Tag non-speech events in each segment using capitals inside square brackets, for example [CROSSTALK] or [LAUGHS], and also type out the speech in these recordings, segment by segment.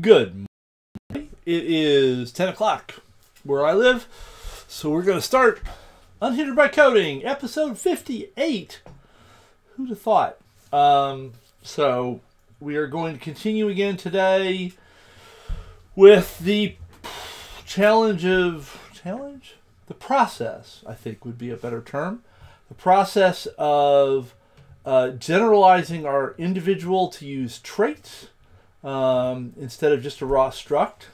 Good. morning. It is 10 o'clock where I live. So we're going to start Unhindered by Coding, episode 58. Who'd have thought? Um, so we are going to continue again today with the challenge of. Challenge? The process, I think, would be a better term. The process of uh, generalizing our individual to use traits um, instead of just a raw struct.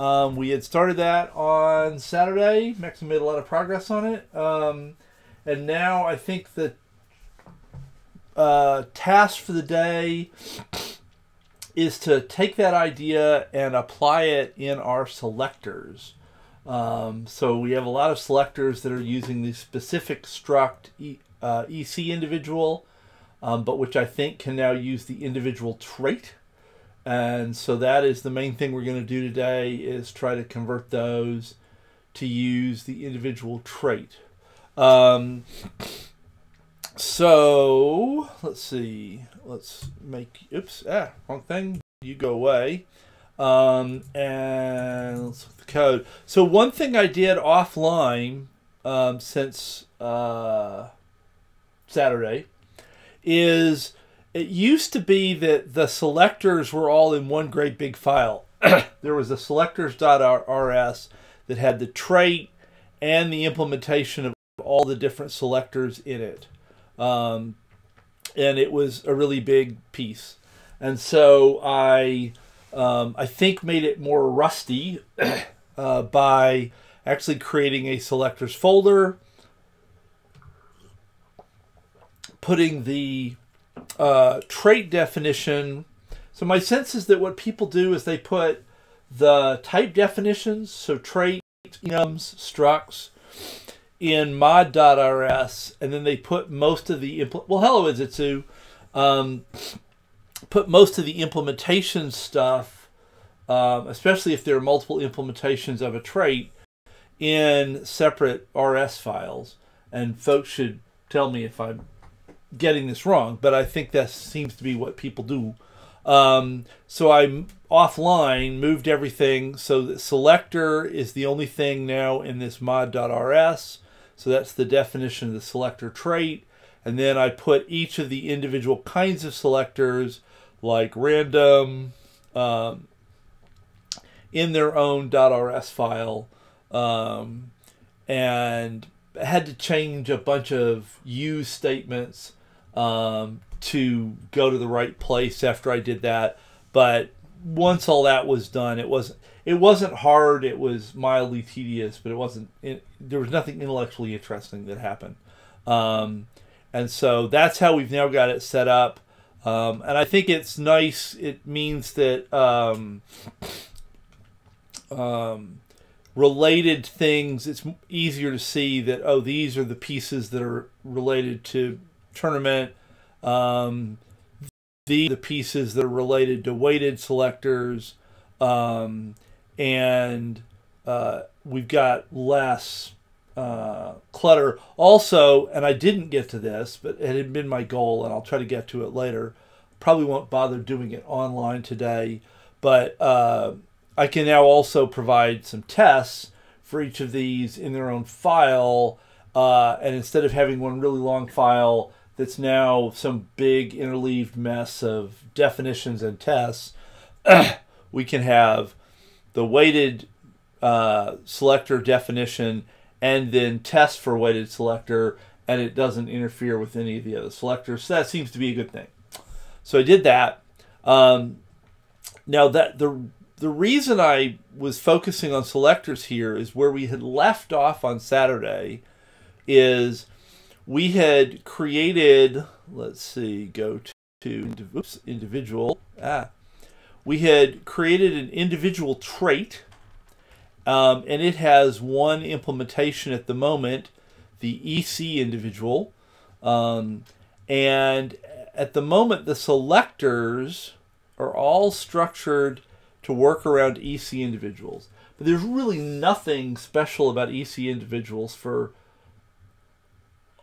Um, we had started that on Saturday. Maxim made a lot of progress on it. Um, and now I think the uh, task for the day is to take that idea and apply it in our selectors. Um, so we have a lot of selectors that are using the specific struct e, uh, EC individual, um, but which I think can now use the individual trait. And so that is the main thing we're going to do today is try to convert those to use the individual trait. Um, so let's see. Let's make. Oops. Ah, wrong thing. You go away. Um, and let's look at the code. So one thing I did offline um, since uh, Saturday is it used to be that the selectors were all in one great big file. [CLEARS THROAT] there was a selectors.rs that had the trait and the implementation of all the different selectors in it. Um, and it was a really big piece. And so I, um, I think, made it more rusty [CLEARS THROAT] uh, by actually creating a selectors folder, putting the uh, trait definition. So my sense is that what people do is they put the type definitions, so trait, enums, structs, in mod.rs, and then they put most of the impl- well, hello esitsu, um, put most of the implementation stuff, um, especially if there are multiple implementations of a trait, in separate RS files. And folks should tell me if I'm getting this wrong, but I think that seems to be what people do. Um, so I'm offline moved everything so that selector is the only thing now in this mod.rs. So that's the definition of the selector trait. And then I put each of the individual kinds of selectors, like random, um, in their own .rs file. Um, and had to change a bunch of use statements um, to go to the right place after I did that. But once all that was done, it wasn't it wasn't hard. It was mildly tedious, but it wasn't. It, there was nothing intellectually interesting that happened, um, and so that's how we've now got it set up. Um, and I think it's nice. It means that um, um related things. It's easier to see that oh, these are the pieces that are related to tournament. Um, the the pieces that are related to weighted selectors, um, and uh, we've got less uh, clutter. Also, and I didn't get to this, but it had been my goal, and I'll try to get to it later. Probably won't bother doing it online today, but uh, I can now also provide some tests for each of these in their own file. Uh, and instead of having one really long file that's now some big interleaved mess of definitions and tests, [CLEARS THROAT] we can have the weighted uh, selector definition and then test for weighted selector, and it doesn't interfere with any of the other selectors. So that seems to be a good thing. So I did that. Um, now that the the reason I was focusing on selectors here is where we had left off on Saturday is we had created, let's see, go to, oops, individual. Ah, we had created an individual trait, um, and it has one implementation at the moment, the EC individual. Um, and at the moment, the selectors are all structured to work around EC individuals. But there's really nothing special about EC individuals for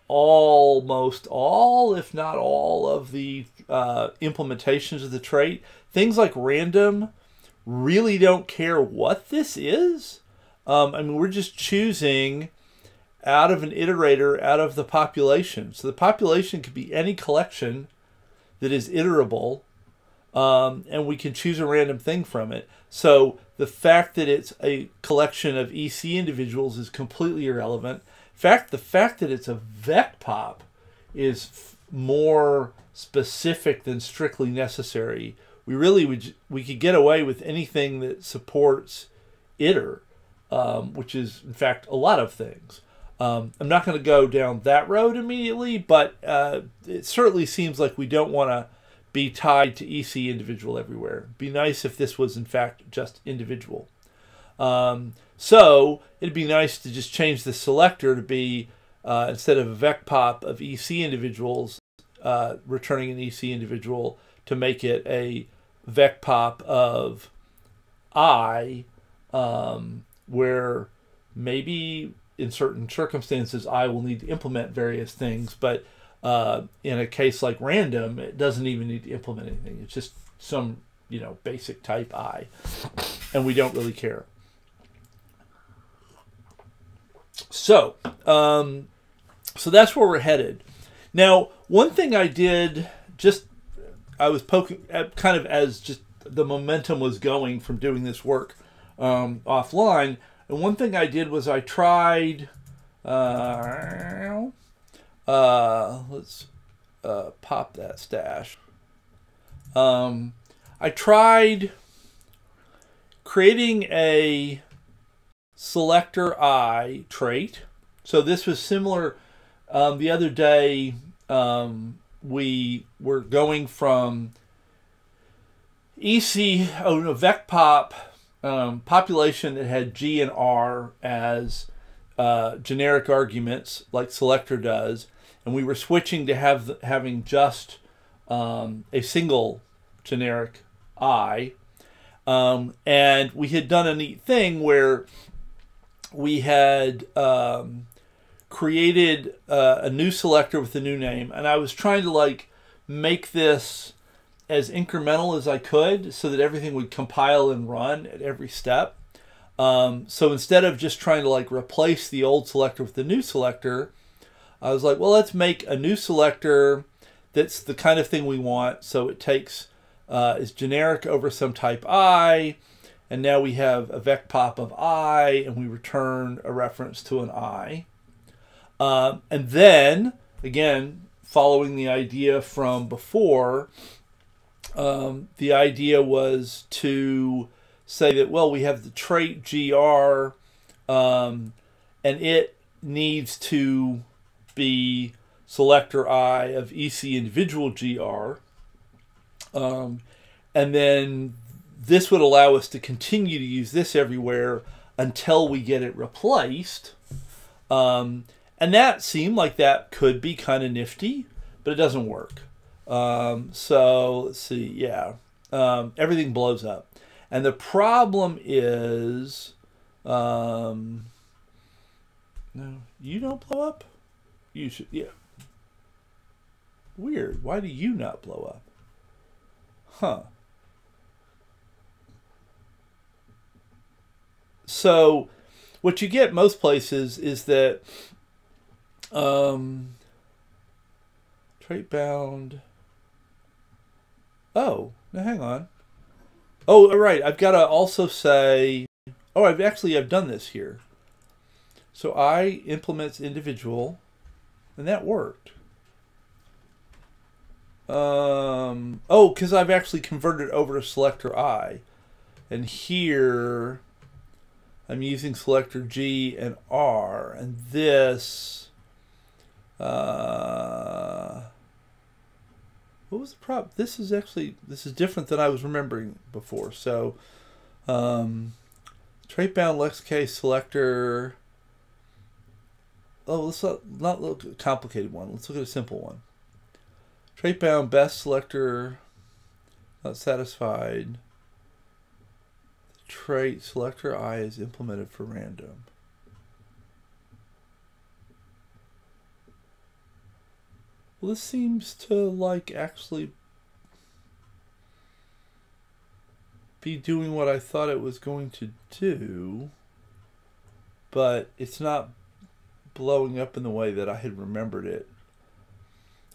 almost all, if not all, of the uh, implementations of the trait. Things like random really don't care what this is. Um, I mean, we're just choosing out of an iterator out of the population. So the population could be any collection that is iterable, um, and we can choose a random thing from it. So the fact that it's a collection of EC individuals is completely irrelevant. Fact, the fact that it's a vec pop is more specific than strictly necessary. We really would we could get away with anything that supports iter, um, which is in fact a lot of things. Um, I'm not going to go down that road immediately, but uh, it certainly seems like we don't want to be tied to EC individual everywhere. Be nice if this was in fact just individual. Um, so it'd be nice to just change the selector to be uh, instead of a vecpop of EC individuals uh, returning an EC individual to make it a vecpop of I, um, where maybe in certain circumstances I will need to implement various things, but uh, in a case like random, it doesn't even need to implement anything. It's just some you know basic type I, and we don't really care. So, um, so that's where we're headed. Now, one thing I did just I was poking at kind of as just the momentum was going from doing this work um, offline. And one thing I did was I tried. Uh, uh, let's uh, pop that stash. Um, I tried creating a selector I trait. So this was similar. Um, the other day, um, we were going from EC, oh no, VecPop um, population that had G and R as uh, generic arguments, like selector does, and we were switching to have having just um, a single generic I. Um, and we had done a neat thing where we had um, created uh, a new selector with a new name, and I was trying to like make this as incremental as I could so that everything would compile and run at every step. Um, so instead of just trying to like replace the old selector with the new selector, I was like, well, let's make a new selector that's the kind of thing we want. So it takes uh, is generic over some type i, and now we have a vec pop of i, and we return a reference to an i. Um, and then again, following the idea from before, um, the idea was to say that well, we have the trait gr, um, and it needs to be selector i of ec individual gr. Um, and then this would allow us to continue to use this everywhere until we get it replaced. Um, and that seemed like that could be kind of nifty, but it doesn't work. Um, so let's see, yeah, um, everything blows up, and the problem is, um, no, you don't blow up. You should, yeah. Weird. Why do you not blow up? Huh. So, what you get most places is that um, trait bound. Oh, now hang on. Oh, right. I've got to also say. Oh, I've actually I've done this here. So I implements individual, and that worked. Um, oh, because I've actually converted over to selector I, and here I'm using selector G and R, and this uh, what was the prop? This is actually this is different than I was remembering before. So, um, trait bound Lexicase selector. Oh, let's not, not look at a complicated one. Let's look at a simple one. Trait bound best selector not satisfied. Trait selector I is implemented for random. Well, this seems to like actually. be doing what I thought it was going to do, but it's not blowing up in the way that I had remembered it.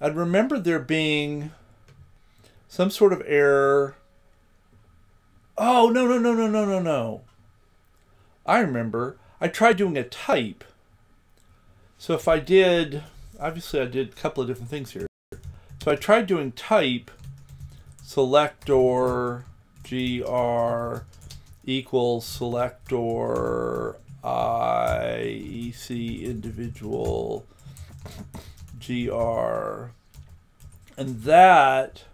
I'd remembered there being some sort of error. Oh, no, no, no, no, no, no, no. I remember I tried doing a type. So if I did, obviously I did a couple of different things here. So I tried doing type selector gr equals selector i ec individual gr and that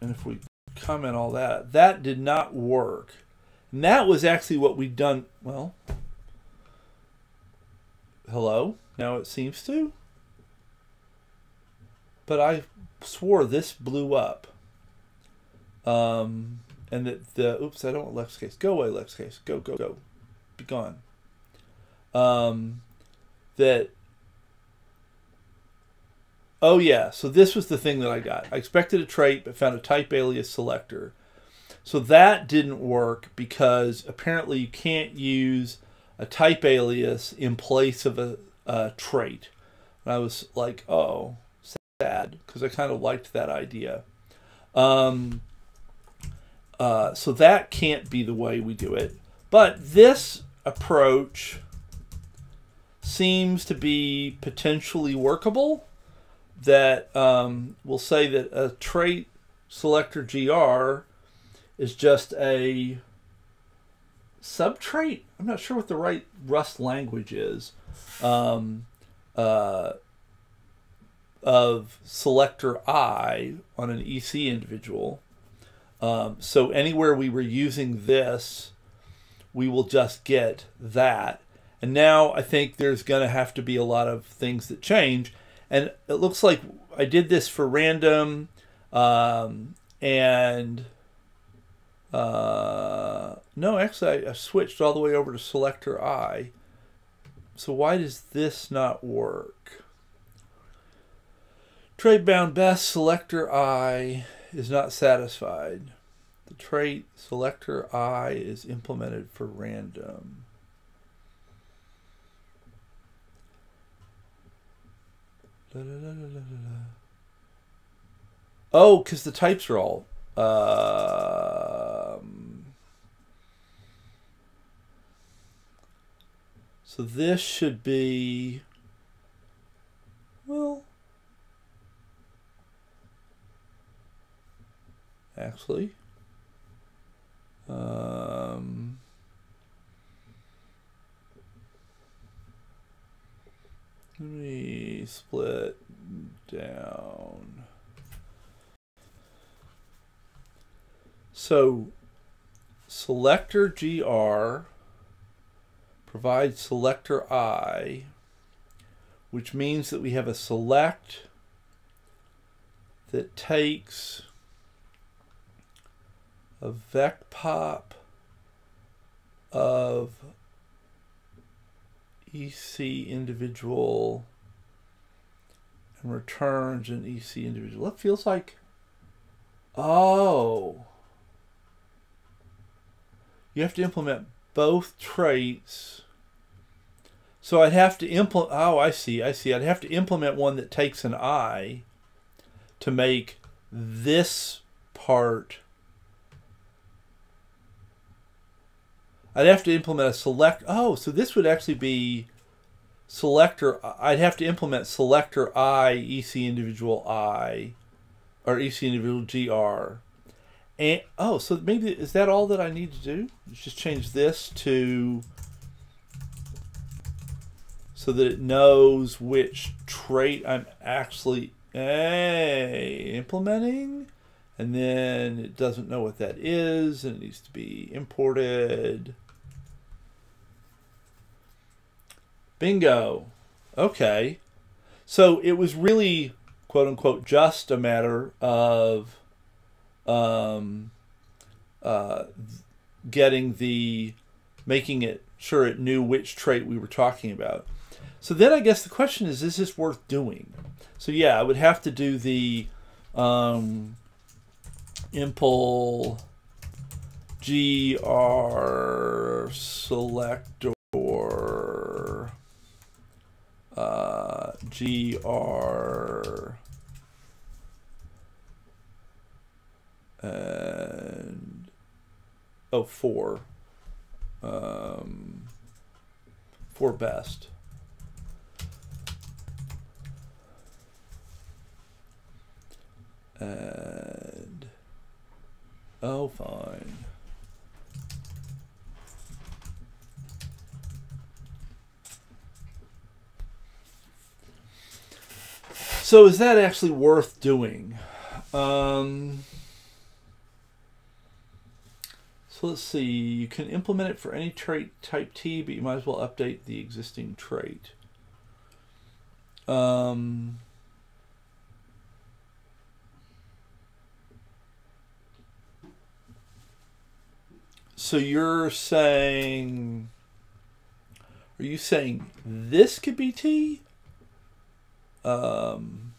and if we comment all that that did not work and that was actually what we'd done well hello now it seems to but I swore this blew up. Um, and that the oops, I don't want Lexicase. Go away, Lexicase. Go, go, go. Be gone. Um, that. Oh yeah, so this was the thing that I got. I expected a trait, but found a type alias selector. So that didn't work because apparently you can't use a type alias in place of a, a trait. And I was like, oh, sad because I kind of liked that idea. Um, uh, so that can't be the way we do it. But this approach seems to be potentially workable. That um, will say that a trait selector GR is just a subtrait. I'm not sure what the right Rust language is. Um, uh, of selector I on an EC individual. Um, so anywhere we were using this, we will just get that. And now I think there's going to have to be a lot of things that change. And it looks like I did this for random um, and uh, no, actually I, I switched all the way over to selector I. So why does this not work? Trait bound best selector I is not satisfied. The trait selector I is implemented for random. Da, da, da, oh, because the types are all. Um, so this should be. Well. actually. Um, let me split down. So selector GR provides selector I, which means that we have a select that takes a vec pop of EC individual and returns an EC individual. It feels like, oh, you have to implement both traits. So I'd have to implement, oh, I see, I see. I'd have to implement one that takes an I to make this part I'd have to implement a select. Oh, so this would actually be selector. I'd have to implement selector I EC individual I or EC individual GR. And oh, so maybe is that all that I need to do? Just change this to so that it knows which trait I'm actually hey, implementing. And then it doesn't know what that is, and it needs to be imported. Bingo. Okay. So it was really, quote unquote, just a matter of um, uh, getting the, making it sure it knew which trait we were talking about. So then I guess the question is, is this worth doing? So yeah, I would have to do the, um, impl gr selector uh, gr and oh four um, for best. And oh fine so is that actually worth doing? Um, so let's see. You can implement it for any trait type T but you might as well update the existing trait. Um, So you're saying, are you saying this could be T? Um,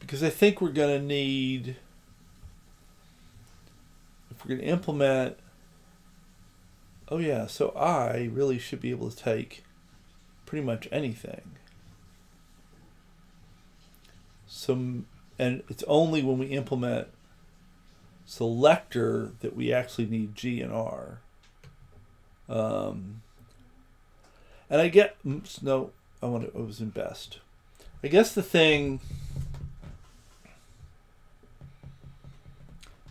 because I think we're going to need, if we're going to implement, oh yeah, so I really should be able to take pretty much anything some and it's only when we implement selector that we actually need G and R. Um, and I get oops, no, I want to. It was in best. I guess the thing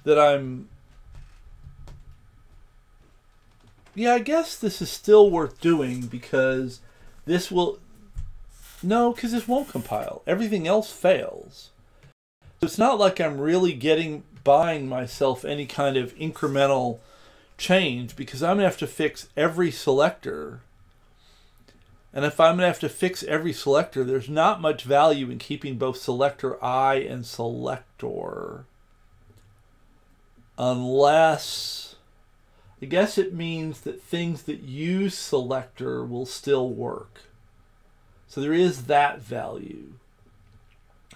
that I'm. Yeah, I guess this is still worth doing because this will no, because this won't compile. Everything else fails. So it's not like I'm really getting buying myself any kind of incremental change because I'm going to have to fix every selector. And if I'm going to have to fix every selector, there's not much value in keeping both selector I and selector. Unless, I guess it means that things that use selector will still work. So there is that value.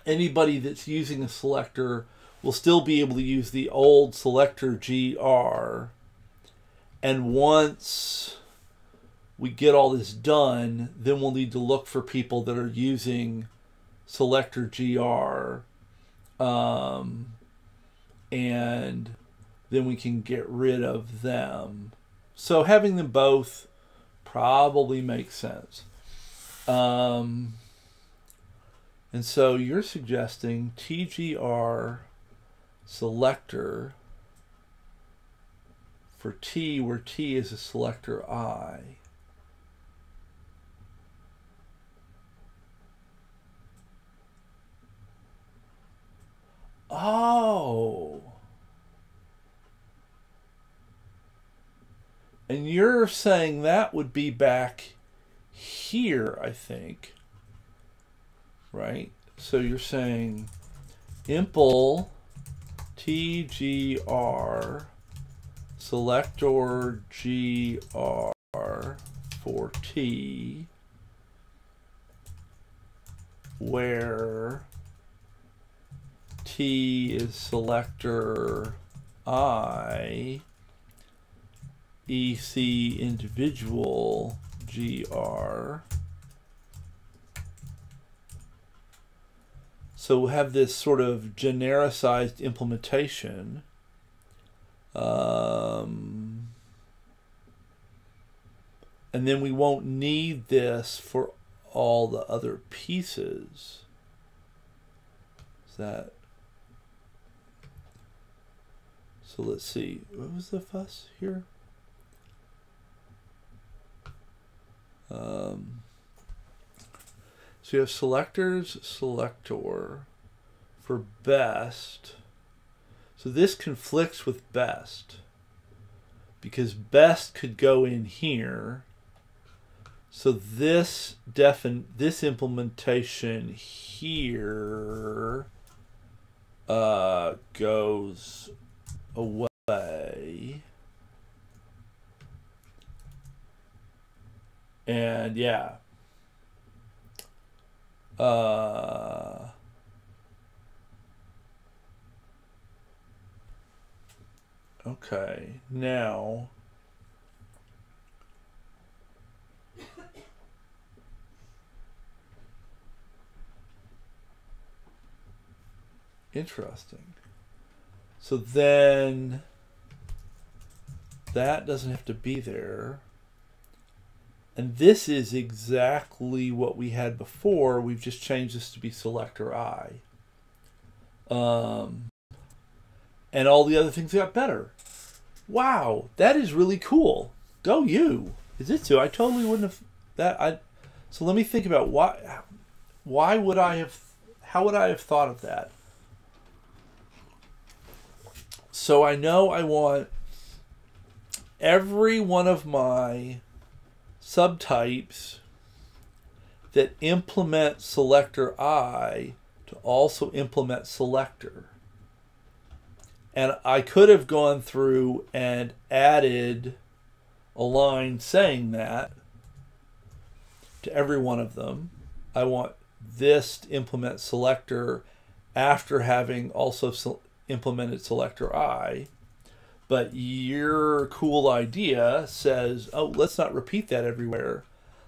Anybody that's using a selector will still be able to use the old selector GR. And once we get all this done, then we'll need to look for people that are using selector GR. Um, and then we can get rid of them. So having them both probably makes sense. Um, and so you're suggesting TGR selector for T where T is a selector I. Oh. And you're saying that would be back here, I think, right? So you're saying impl tgr selector gr for t where t is selector i ec individual gr. So we'll have this sort of genericized implementation. Um, and then we won't need this for all the other pieces. Is that so let's see. What was the fuss here? Um, so you have selectors, selector for best. So this conflicts with best because best could go in here. So this defin this implementation here uh, goes away. And yeah. Uh, okay, now. Interesting. So then that doesn't have to be there. And this is exactly what we had before. We've just changed this to be selector I. Um, and all the other things got better. Wow, that is really cool. Go you. esitsu? I totally wouldn't have that I so let me think about why why would I have how would I have thought of that? So I know I want every one of my subtypes that implement selector I to also implement selector. And I could have gone through and added a line saying that to every one of them. I want this to implement selector after having also implemented selector I. But your cool idea says, oh, let's not repeat that everywhere.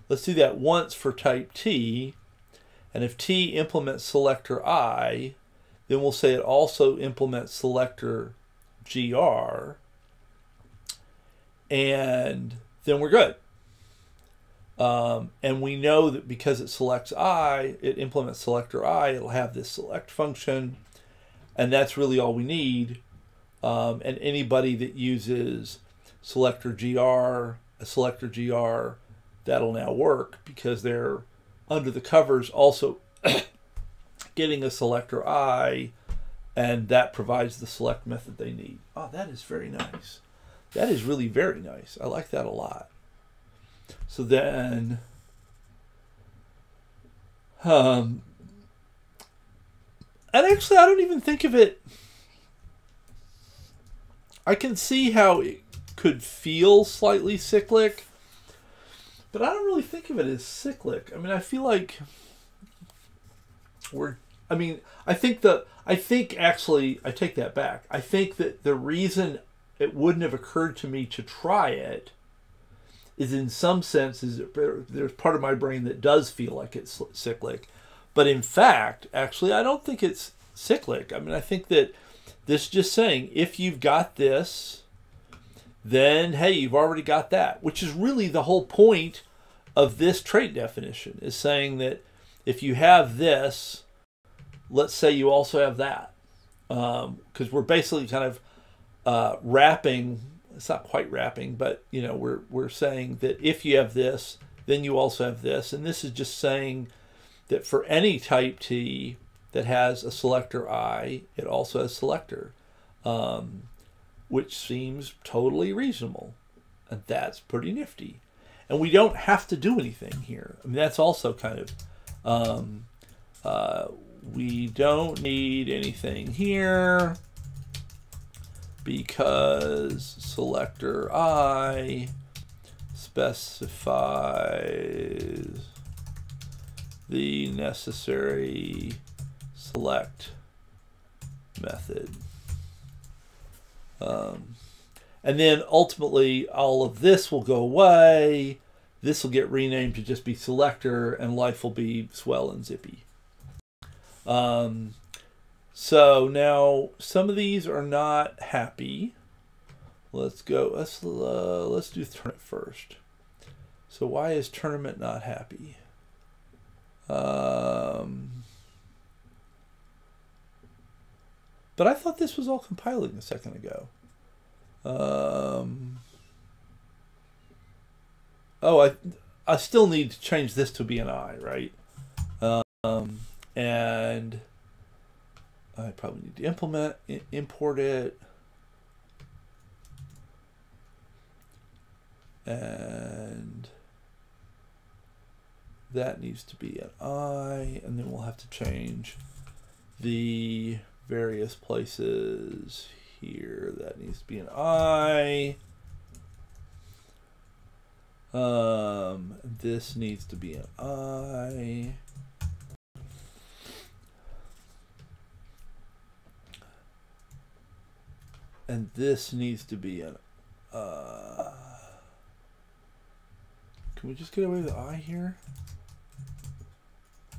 Let's do that once for type T. And if T implements selector I, then we'll say it also implements selector GR. And then we're good. Um, and we know that because it selects I, it implements selector I, it'll have this select function. And that's really all we need um, and anybody that uses selector GR, a selector GR, that'll now work because they're under the covers also getting a selector I, and that provides the select method they need. Oh, that is very nice. That is really very nice. I like that a lot. So then, um, and actually, I don't even think of it I can see how it could feel slightly cyclic, but I don't really think of it as cyclic. I mean, I feel like we're. I mean, I think that I think actually, I take that back. I think that the reason it wouldn't have occurred to me to try it is in some sense is there's part of my brain that does feel like it's cyclic but in fact actually i don't think it's cyclic i mean i think that this is just saying if you've got this, then hey, you've already got that, which is really the whole point of this trait definition is saying that if you have this, let's say you also have that, because um, we're basically kind of uh, wrapping. It's not quite wrapping, but you know we're we're saying that if you have this, then you also have this, and this is just saying that for any type T, that has a selector I. It also has selector, um, which seems totally reasonable. And that's pretty nifty. And we don't have to do anything here. I mean, that's also kind of, um, uh, we don't need anything here because selector I specifies the necessary select method. Um, and then ultimately all of this will go away. This will get renamed to just be selector and life will be swell and zippy. Um, so now some of these are not happy. Let's go. Let's uh, let's do tournament first. So why is tournament not happy? Um, But I thought this was all compiling a second ago. Um, oh, I I still need to change this to be an I, right? Um, and I probably need to implement import it. And that needs to be an I, and then we'll have to change the various places here. That needs to be an I. Um, this needs to be an I. and this needs to be an. Uh, can we just get away with the eye here?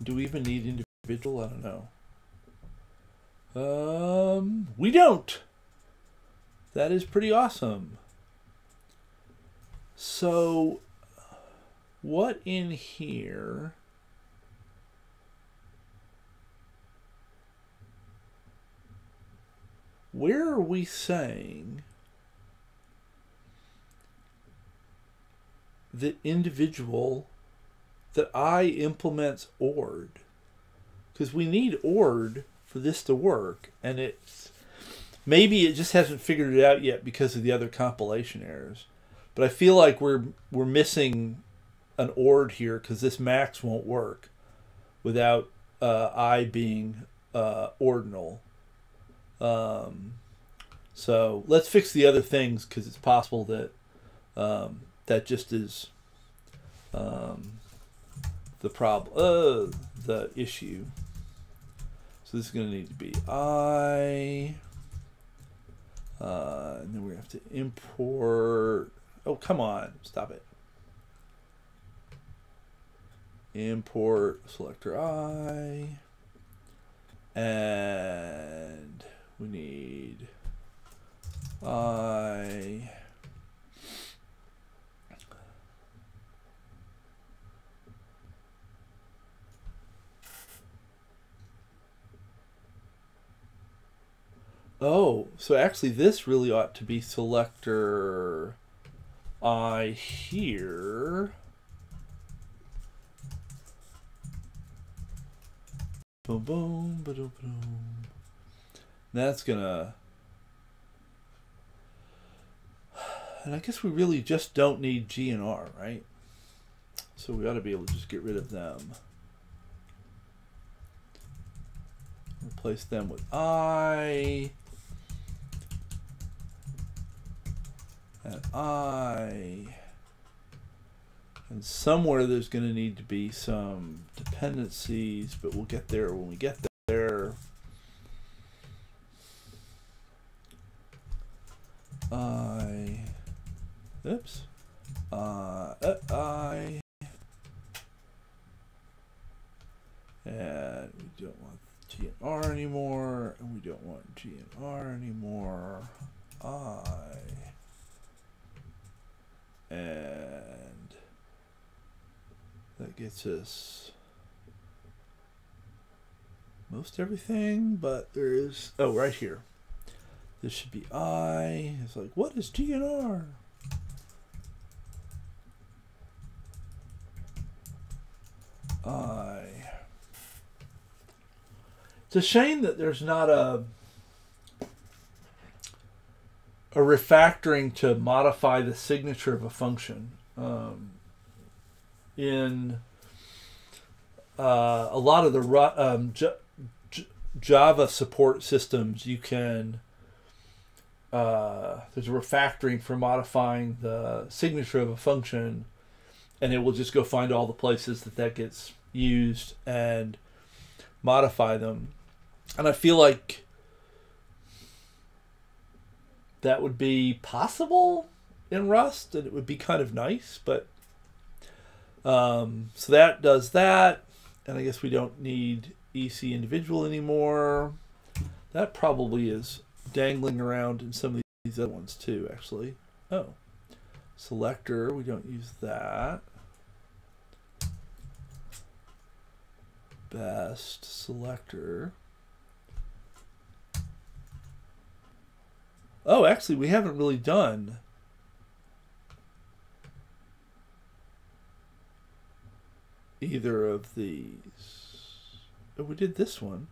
Do we even need individual? I don't know. Um, we don't. That is pretty awesome. So, what in here? Where are we saying that individual that I implements ORD? Because we need ORD for this to work, and it's maybe it just hasn't figured it out yet because of the other compilation errors. But I feel like we're we're missing an ORD here because this max won't work without uh, I being uh, ordinal. Um, so let's fix the other things because it's possible that um, that just is um, the problem, uh, the issue. So this is going to need to be I, uh, and then we have to import. Oh, come on, stop it. Import selector I, and we need I. Oh, so actually this really ought to be selector I here. Boom, boom, ba-doom, ba-doom. That's gonna. And I guess we really just don't need G and R, right? So we ought to be able to just get rid of them. Replace them with I. And I. And somewhere there's going to need to be some dependencies, but we'll get there when we get there. I, oops, uh, uh, I, and we don't want G and R anymore, and we don't want G and R anymore. I, and gets most everything, but there is, oh, right here. This should be I. It's like, what is GNR? I. It's a shame that there's not a a refactoring to modify the signature of a function. Um, in uh, a lot of the um, J- J- Java support systems, you can uh, there's a refactoring for modifying the signature of a function, and it will just go find all the places that that gets used and modify them. And I feel like that would be possible in Rust, and it would be kind of nice. But um, so that does that, and I guess we don't need EC individual anymore. That probably is dangling around in some of these other ones too, actually. Oh, selector, we don't use that. Best selector. Oh, actually, we haven't really done either of these. Oh, we did this one.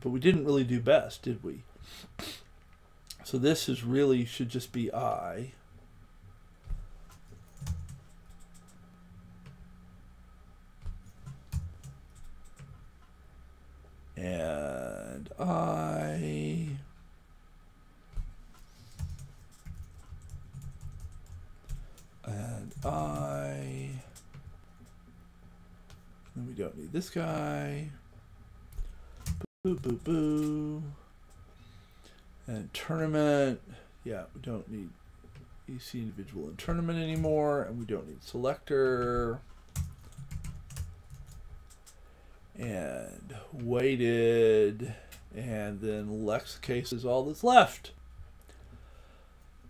But we didn't really do best, did we? So this is really should just be I. And I. And I. And we don't need this guy. Boo, boo, boo. And tournament, yeah, we don't need EC individual and tournament anymore, and we don't need selector. And weighted, and then Lexicase is all that's left.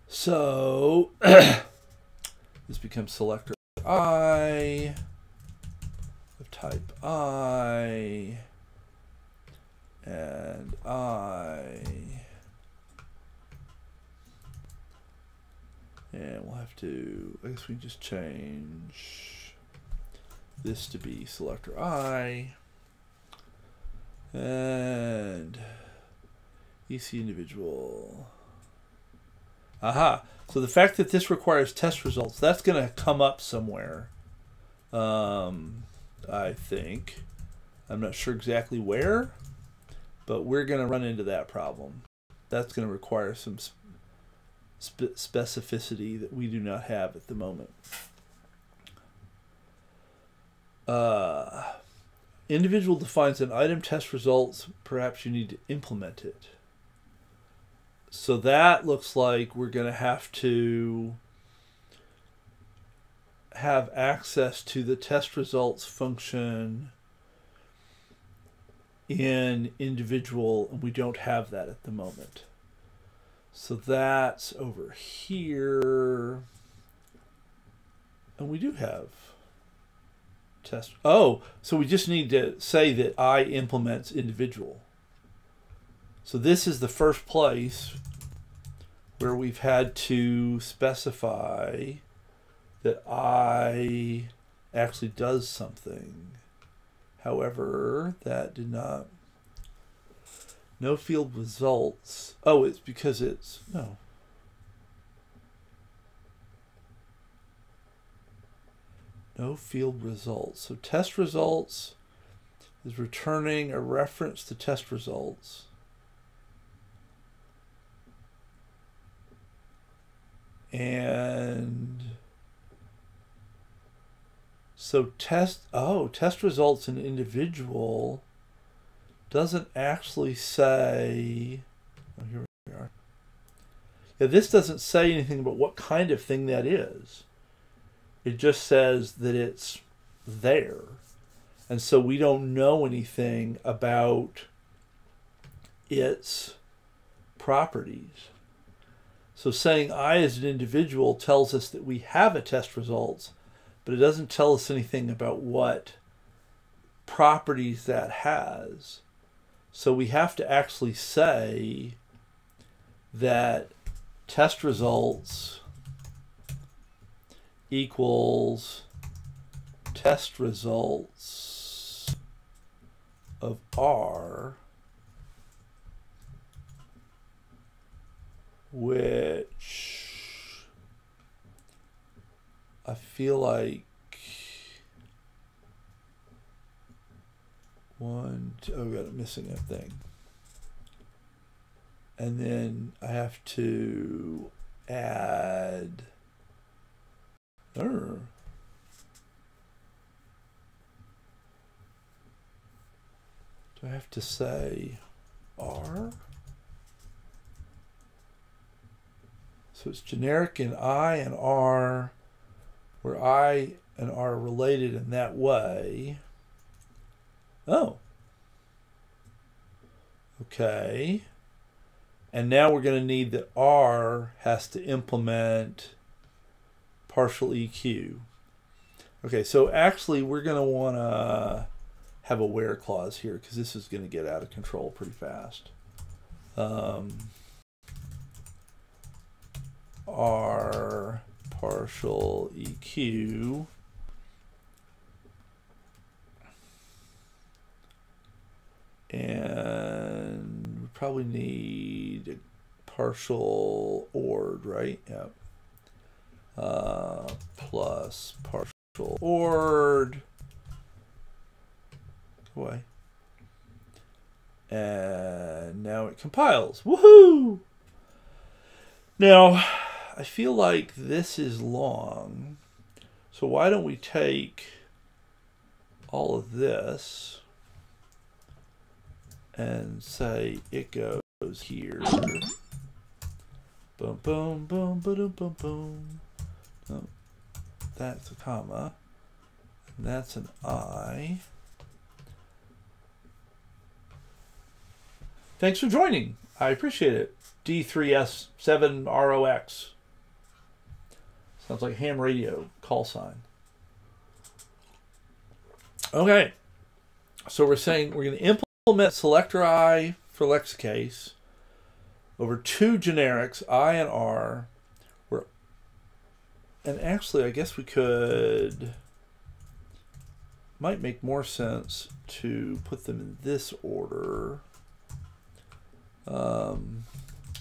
So [COUGHS] this becomes selector I type I and I. And we'll have to I guess we just change this to be selector I. And EC individual. Aha! So the fact that this requires test results that's going to come up somewhere. Um, I think I'm not sure exactly where but we're going to run into that problem. That's going to require some spe specificity that we do not have at the moment. Uh, individual defines an item test results. Perhaps you need to implement it. So that looks like we're going to have to have access to the test results function in individual, and we don't have that at the moment. So that's over here. And we do have test. Oh, so we just need to say that I implements individual. So this is the first place where we've had to specify that I actually does something. However, that did not. No field results. Oh, it's because it's. No. No field results. So test results is returning a reference to test results. And so test, oh, test results in individual doesn't actually say, oh, here we are. Yeah, this doesn't say anything about what kind of thing that is. It just says that it's there. And so we don't know anything about its properties. So saying I as an individual tells us that we have a test results, but it doesn't tell us anything about what properties that has. So we have to actually say that test results equals test results of R which I feel like one, two, oh, got missing a thing. And then I have to add, oh, do I have to say R? So it's generic in I and R where I and R are related in that way. Oh. Okay. And now we're going to need that R has to implement partial EQ. Okay, so actually we're going to want to have a where clause here because this is going to get out of control pretty fast. Um, R partial EQ. And we probably need a partial ORD, right? Yep. Uh, plus partial ORD. Away. And now it compiles. Woohoo! Now, I feel like this is long. So why don't we take all of this and say it goes here Boom, boom, boom, boom, boom, boom. That's a comma. And that's an I. Thanks for joining. I appreciate it. D3S7ROX. Sounds like ham radio call sign. Okay. So we're saying we're going to implement selector I for Lexicase over two generics, I and R. We're, and actually, I guess we could, might make more sense to put them in this order, um,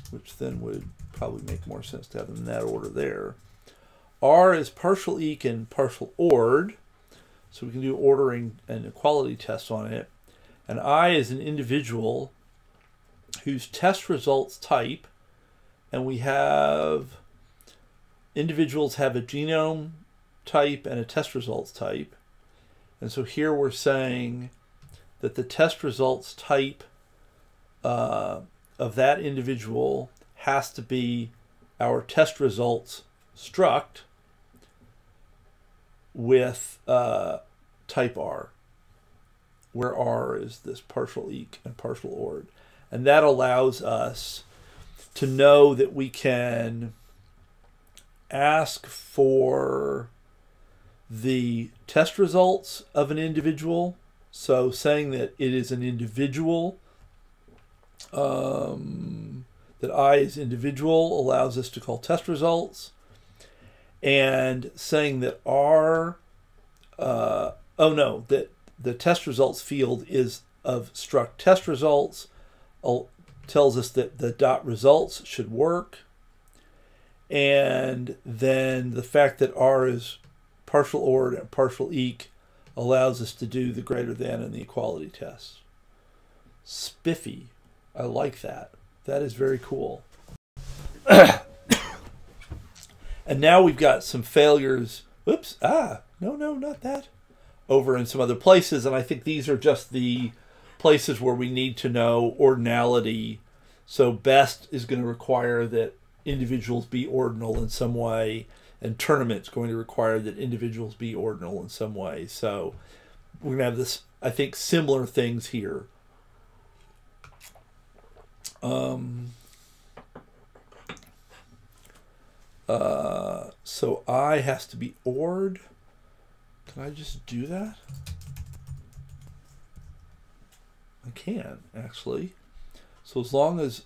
which then would probably make more sense to have them in that order there. R is partial eq and partial ord, so we can do ordering and equality tests on it. And I is an individual whose test results type, and we have individuals have a genome type and a test results type. And so here we're saying that the test results type uh, of that individual has to be our test results struct with uh, type R, where R is this partial eq and partial ord. And that allows us to know that we can ask for the test results of an individual. So saying that it is an individual, um, that I is individual allows us to call test results. And saying that R, uh, oh no, that the test results field is of struct test results tells us that the dot results should work. And then the fact that R is partial OR and partial eq allows us to do the greater than and the equality tests. Spiffy. I like that. That is very cool. [CLEARS THROAT] and now we've got some failures. Oops. Ah, no, no, not that. Over in some other places. And I think these are just the places where we need to know ordinality. So best is going to require that individuals be ordinal in some way, and tournament's going to require that individuals be ordinal in some way. So we're going to have this, I think, similar things here. Um, uh, so I has to be ord. Can I just do that? I can, actually. So as long as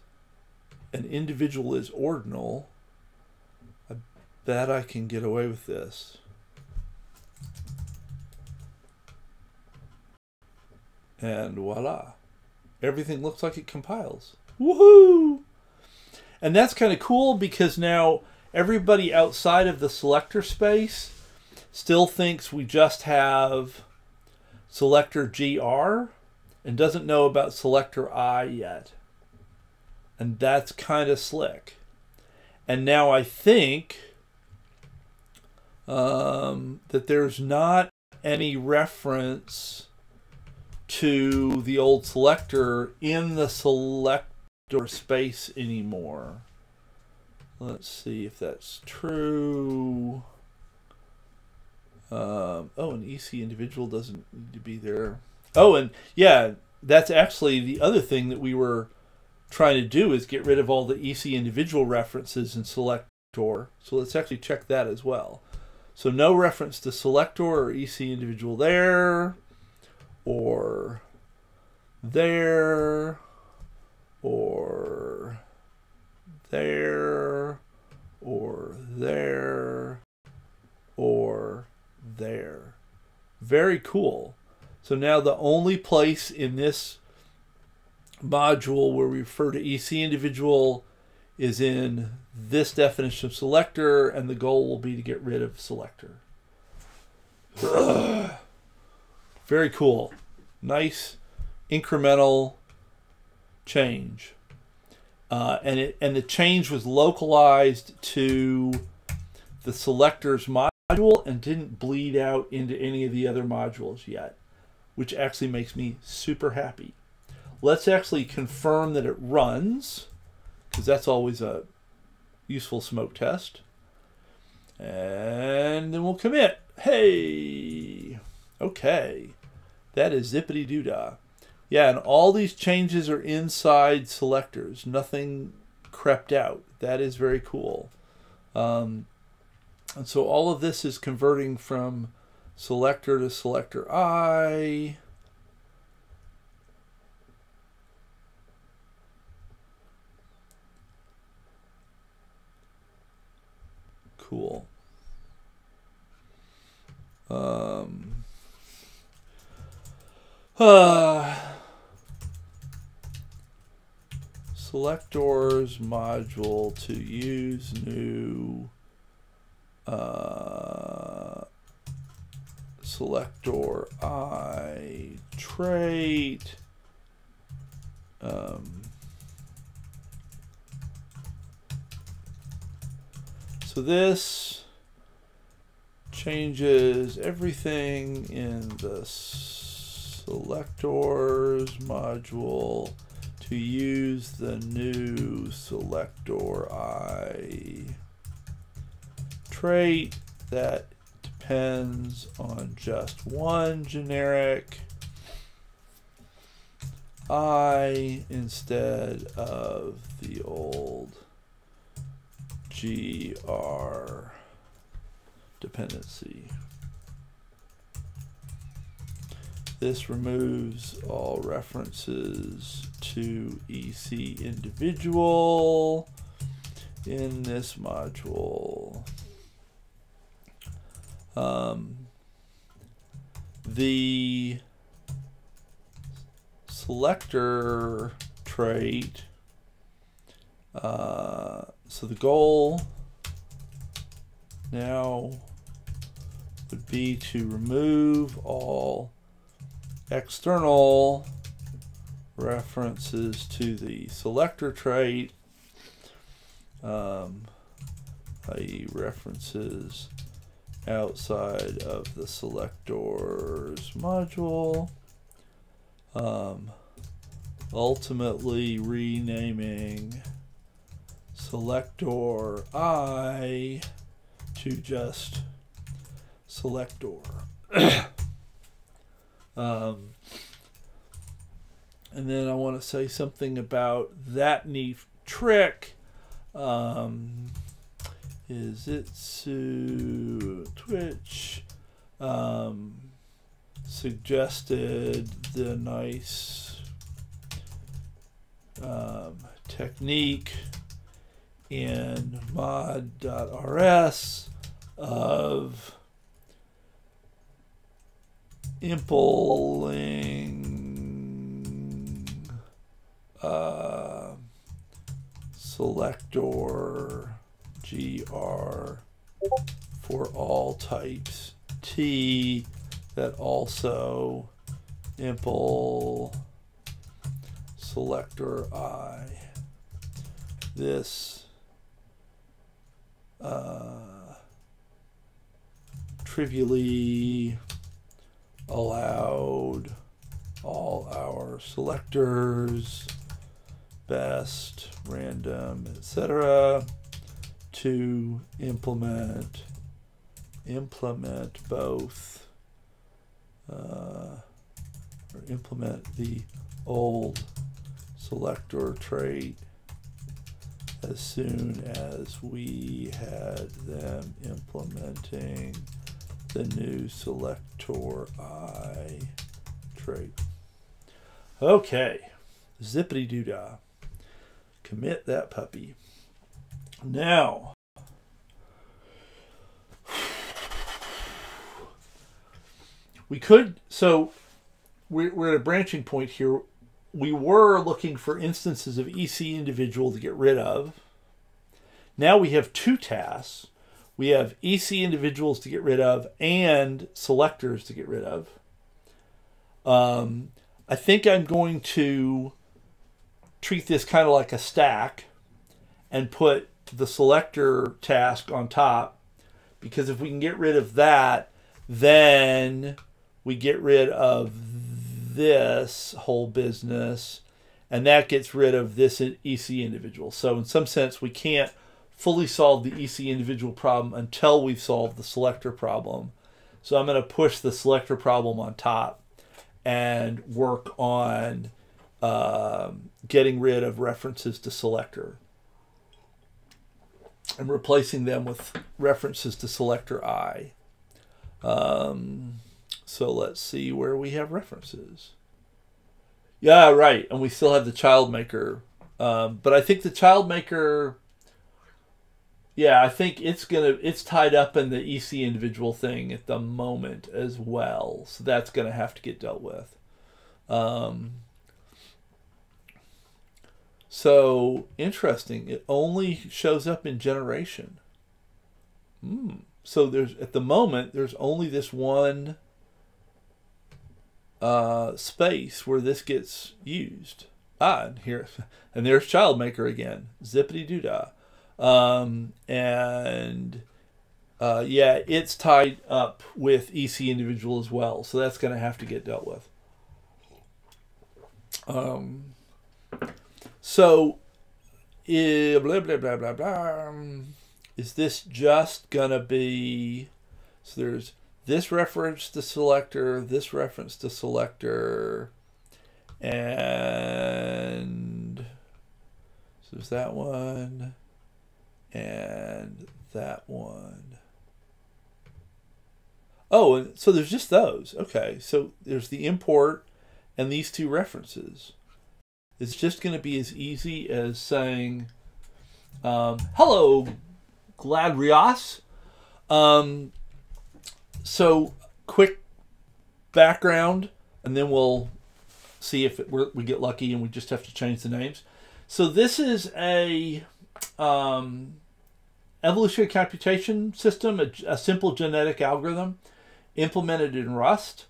an individual is ordinal, I bet I can get away with this. And voila. Everything looks like it compiles. Woohoo! And that's kind of cool because now everybody outside of the selector space still thinks we just have selector GR and doesn't know about selector I yet. And that's kind of slick. And now I think um, that there's not any reference to the old selector in the selector space anymore. Let's see if that's true. Um, oh, an EC individual doesn't need to be there. Oh, and yeah, that's actually the other thing that we were trying to do is get rid of all the EC individual references in selector. So let's actually check that as well. So no reference to selector or EC individual there, or there, or there, there, or there. Very cool. So now the only place in this module where we refer to EC individual is in this definition of selector, and the goal will be to get rid of selector. [CLEARS THROAT] Very cool. Nice incremental change. Uh, and it and the change was localized to the selectors module and didn't bleed out into any of the other modules yet which actually makes me super happy. Let's actually confirm that it runs, because that's always a useful smoke test. And then we'll commit. Hey, okay. That is zippity doo dah. Yeah, and all these changes are inside selectors. Nothing crept out. That is very cool. Um, and so all of this is converting from selector to selector I. Cool. Um, uh, [SIGHS] selectors module to use new uh, selector I trait. Um, so this changes everything in the selectors module to use the new selector I trait that depends on just one generic I instead of the old GR dependency. This removes all references to EC individual in this module. Um, the selector trait, uh, so the goal now would be to remove all external references to the selector trait, um, i.e. references outside of the selectors module. Um, ultimately renaming selector I to just selector. [CLEARS THROAT] um, and then I want to say something about that neat trick. Um, is it to Twitch um, suggested the nice um, technique in mod.rs of impling uh, selector gr for all types. T that also impl selector i. This uh, trivially allowed all our selectors best random etc to implement implement both uh, or implement the old selector trait as soon as we had them implementing the new selector I trait. Okay, zippity doo dah. Commit that puppy. Now, we could, so we're, we're at a branching point here. We were looking for instances of EC individual to get rid of. Now we have two tasks. We have EC individuals to get rid of and selectors to get rid of. Um, I think I'm going to treat this kind of like a stack and put the selector task on top because if we can get rid of that, then we get rid of this whole business and that gets rid of this EC individual. So in some sense, we can't fully solve the EC individual problem until we've solved the selector problem. So I'm going to push the selector problem on top and work on uh, getting rid of references to selector and replacing them with references to selector I. Um, so let's see where we have references. Yeah, right. And we still have the child maker. Um, but I think the child maker, yeah, I think it's gonna it's tied up in the EC individual thing at the moment as well. So that's gonna have to get dealt with. Um, so interesting. It only shows up in generation. Hmm. So there's at the moment there's only this one uh, space where this gets used. Ah, and here [LAUGHS] and there's Childmaker again. Zippity doo dah. Um, and uh, yeah, it's tied up with EC individual as well, so that's going to have to get dealt with. Um, so, uh, blah blah blah blah blah is this just gonna be so there's this reference to selector this reference to selector and so there's that one and that one oh and so there's just those okay so there's the import and these two references it's just going to be as easy as saying um, hello Glad Rios. Um, so, quick background, and then we'll see if it, we get lucky and we just have to change the names. So, this is a um, evolutionary computation system, a, a simple genetic algorithm implemented in Rust.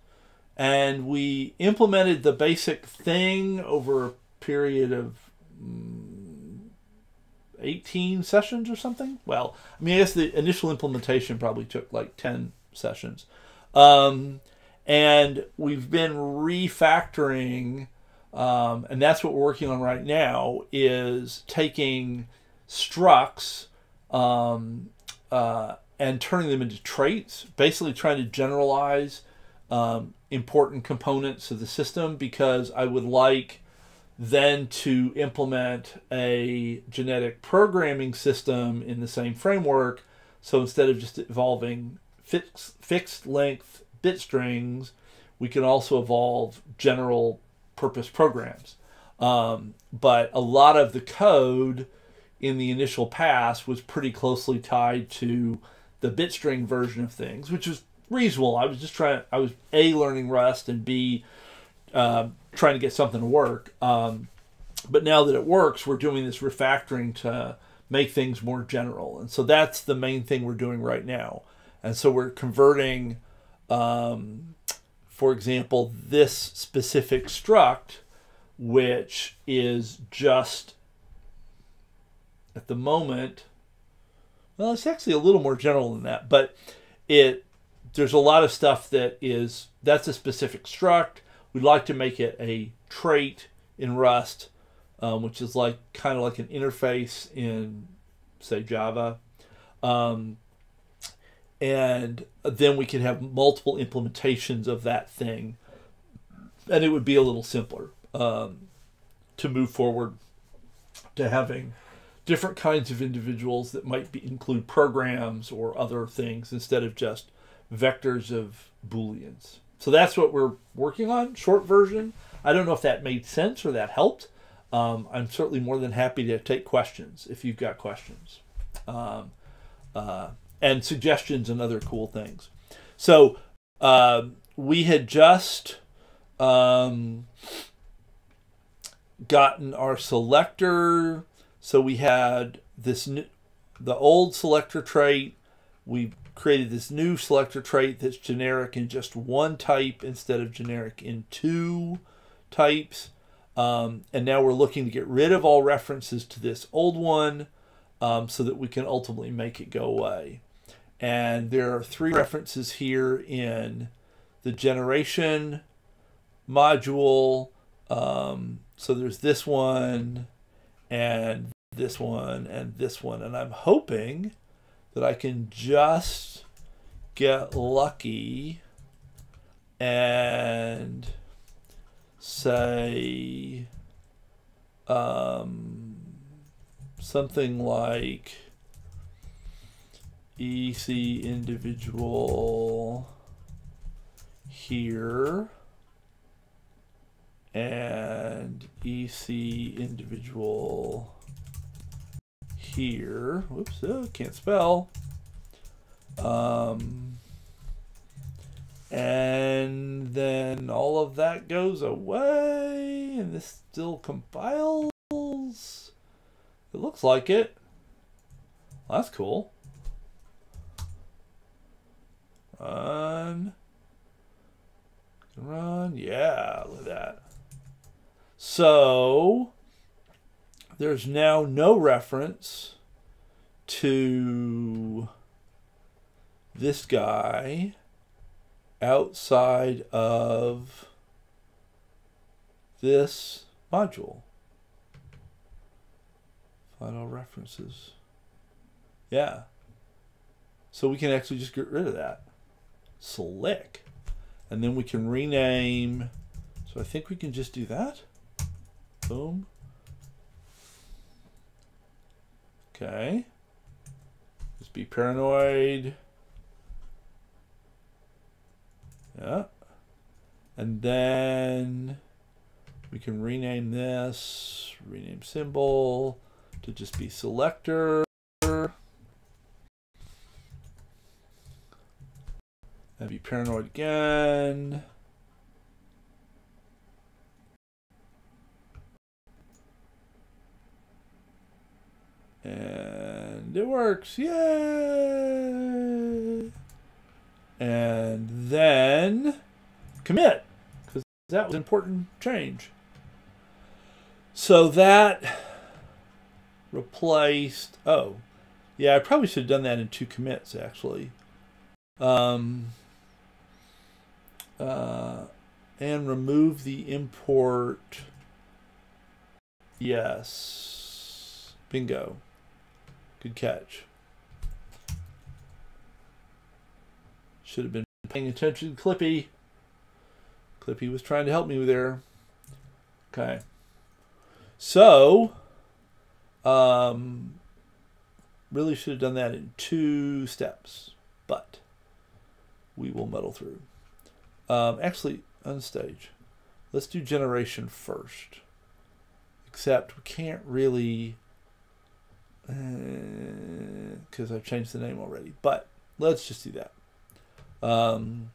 And we implemented the basic thing over a period of. Um, 18 sessions or something. Well, I mean, I guess the initial implementation probably took like 10 sessions. Um, and we've been refactoring, um, and that's what we're working on right now, is taking structs um, uh, and turning them into traits, basically trying to generalize um, important components of the system because I would like then to implement a genetic programming system in the same framework. So instead of just evolving fixed, fixed length bit strings, we can also evolve general purpose programs. Um, but a lot of the code in the initial pass was pretty closely tied to the bit string version of things, which was reasonable. I was just trying, I was A, learning Rust, and B, uh, trying to get something to work. Um, but now that it works, we're doing this refactoring to make things more general. And so that's the main thing we're doing right now. And so we're converting, um, for example, this specific struct, which is just at the moment, well, it's actually a little more general than that, but it there's a lot of stuff that is that's a specific struct We'd like to make it a trait in Rust, um, which is like kind of like an interface in, say, Java. Um, and then we could have multiple implementations of that thing, and it would be a little simpler um, to move forward to having different kinds of individuals that might be, include programs or other things instead of just vectors of booleans. So that's what we're working on, short version. I don't know if that made sense or that helped. Um, I'm certainly more than happy to take questions if you've got questions um, uh, and suggestions and other cool things. So uh, we had just um, gotten our selector. So we had this new, the old selector trait. We created this new selector trait that's generic in just one type instead of generic in two types. Um, and now we're looking to get rid of all references to this old one um, so that we can ultimately make it go away. And there are three references here in the generation module. Um, so there's this one and this one and this one. And I'm hoping that I can just get lucky and say um, something like EC individual here and EC individual here. Whoops, oh, can't spell. Um, and then all of that goes away, and this still compiles. It looks like it. Well, that's cool. Run. Run. Yeah, look at that. So, there's now no reference to this guy outside of this module. Final references. Yeah. So we can actually just get rid of that. Slick. And then we can rename. So I think we can just do that. Boom. Okay. Just be paranoid. Yeah. And then we can rename this, rename symbol to just be selector. And be paranoid again. And it works. Yay! And then commit, because that was an important change. So that replaced, oh, yeah, I probably should have done that in two commits, actually. Um, uh, and remove the import. Yes. Bingo. Good catch. Should have been paying attention to Clippy. Clippy was trying to help me there. Okay. So, um, really should have done that in two steps, but we will muddle through. Um, actually, unstage. Let's do generation first. Except we can't really because uh, I've changed the name already. But let's just do that. Um,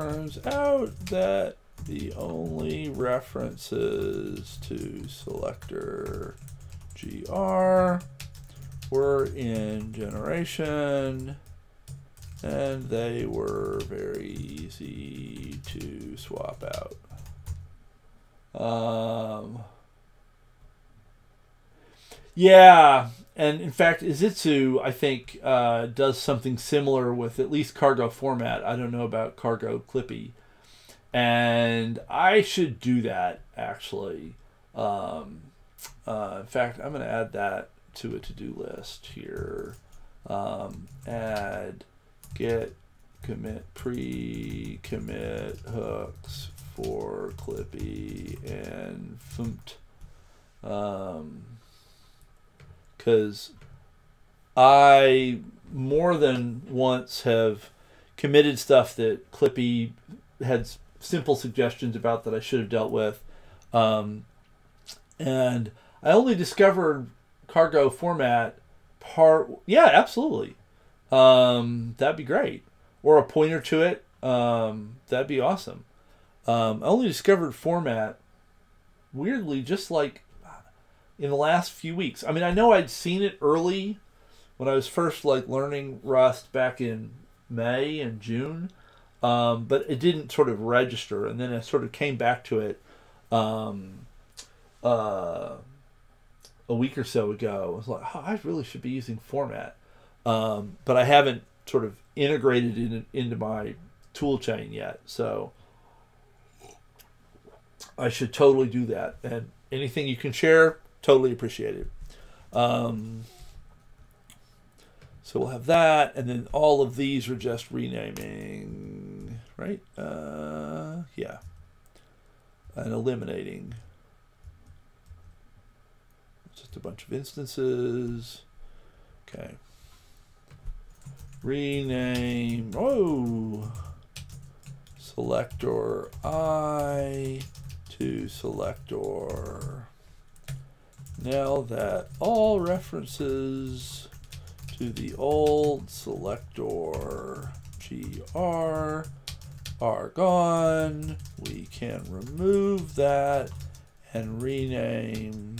turns out that the only references to selector gr were in generation and they were very easy to swap out. Um, yeah, and in fact, esitsu, I think, uh, does something similar with at least cargo format. I don't know about cargo Clippy. And I should do that, actually. Um, uh, in fact, I'm going to add that to a to-do list here. Um, add get commit pre-commit hooks for Clippy and fmt. Um, because I more than once have committed stuff that Clippy had simple suggestions about that I should have dealt with. Um, and I only discovered cargo format part. Yeah, absolutely. Um, that'd be great. Or a pointer to it. Um, that'd be awesome. Um, I only discovered format weirdly just like in the last few weeks. I mean, I know I'd seen it early when I was first like learning Rust back in May and June, um, but it didn't sort of register. And then I sort of came back to it um, uh, a week or so ago. I was like, oh, I really should be using format, um, but I haven't sort of integrated it into my tool chain yet. So I should totally do that. And anything you can share, totally appreciate it. Um, so we'll have that, and then all of these are just renaming, right? Uh, yeah, and eliminating. Just a bunch of instances. Okay. Rename. Oh, selector I to selector. Now that all references to the old selector gr are gone, we can remove that and rename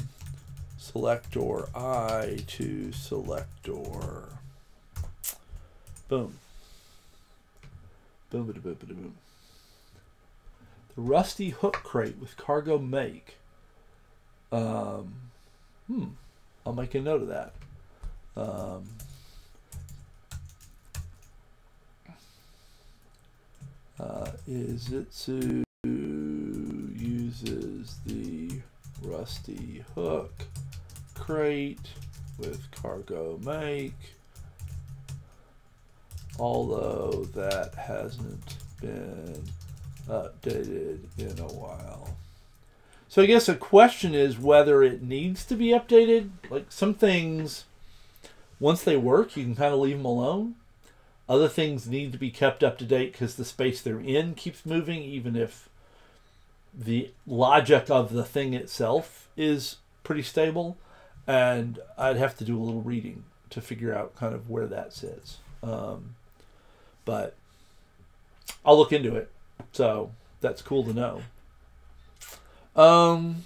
selector i to selector. Boom. Boom, boom. The rusty hook crate with cargo make. Um, hmm. I'll make a note of that. Um, uh, uses the rusty hook crate with cargo make although that hasn't been updated in a while. So I guess a question is whether it needs to be updated. Like some things, once they work, you can kind of leave them alone. Other things need to be kept up to date because the space they're in keeps moving, even if the logic of the thing itself is pretty stable. And I'd have to do a little reading to figure out kind of where that sits. Um, but I'll look into it. So that's cool to know. Um,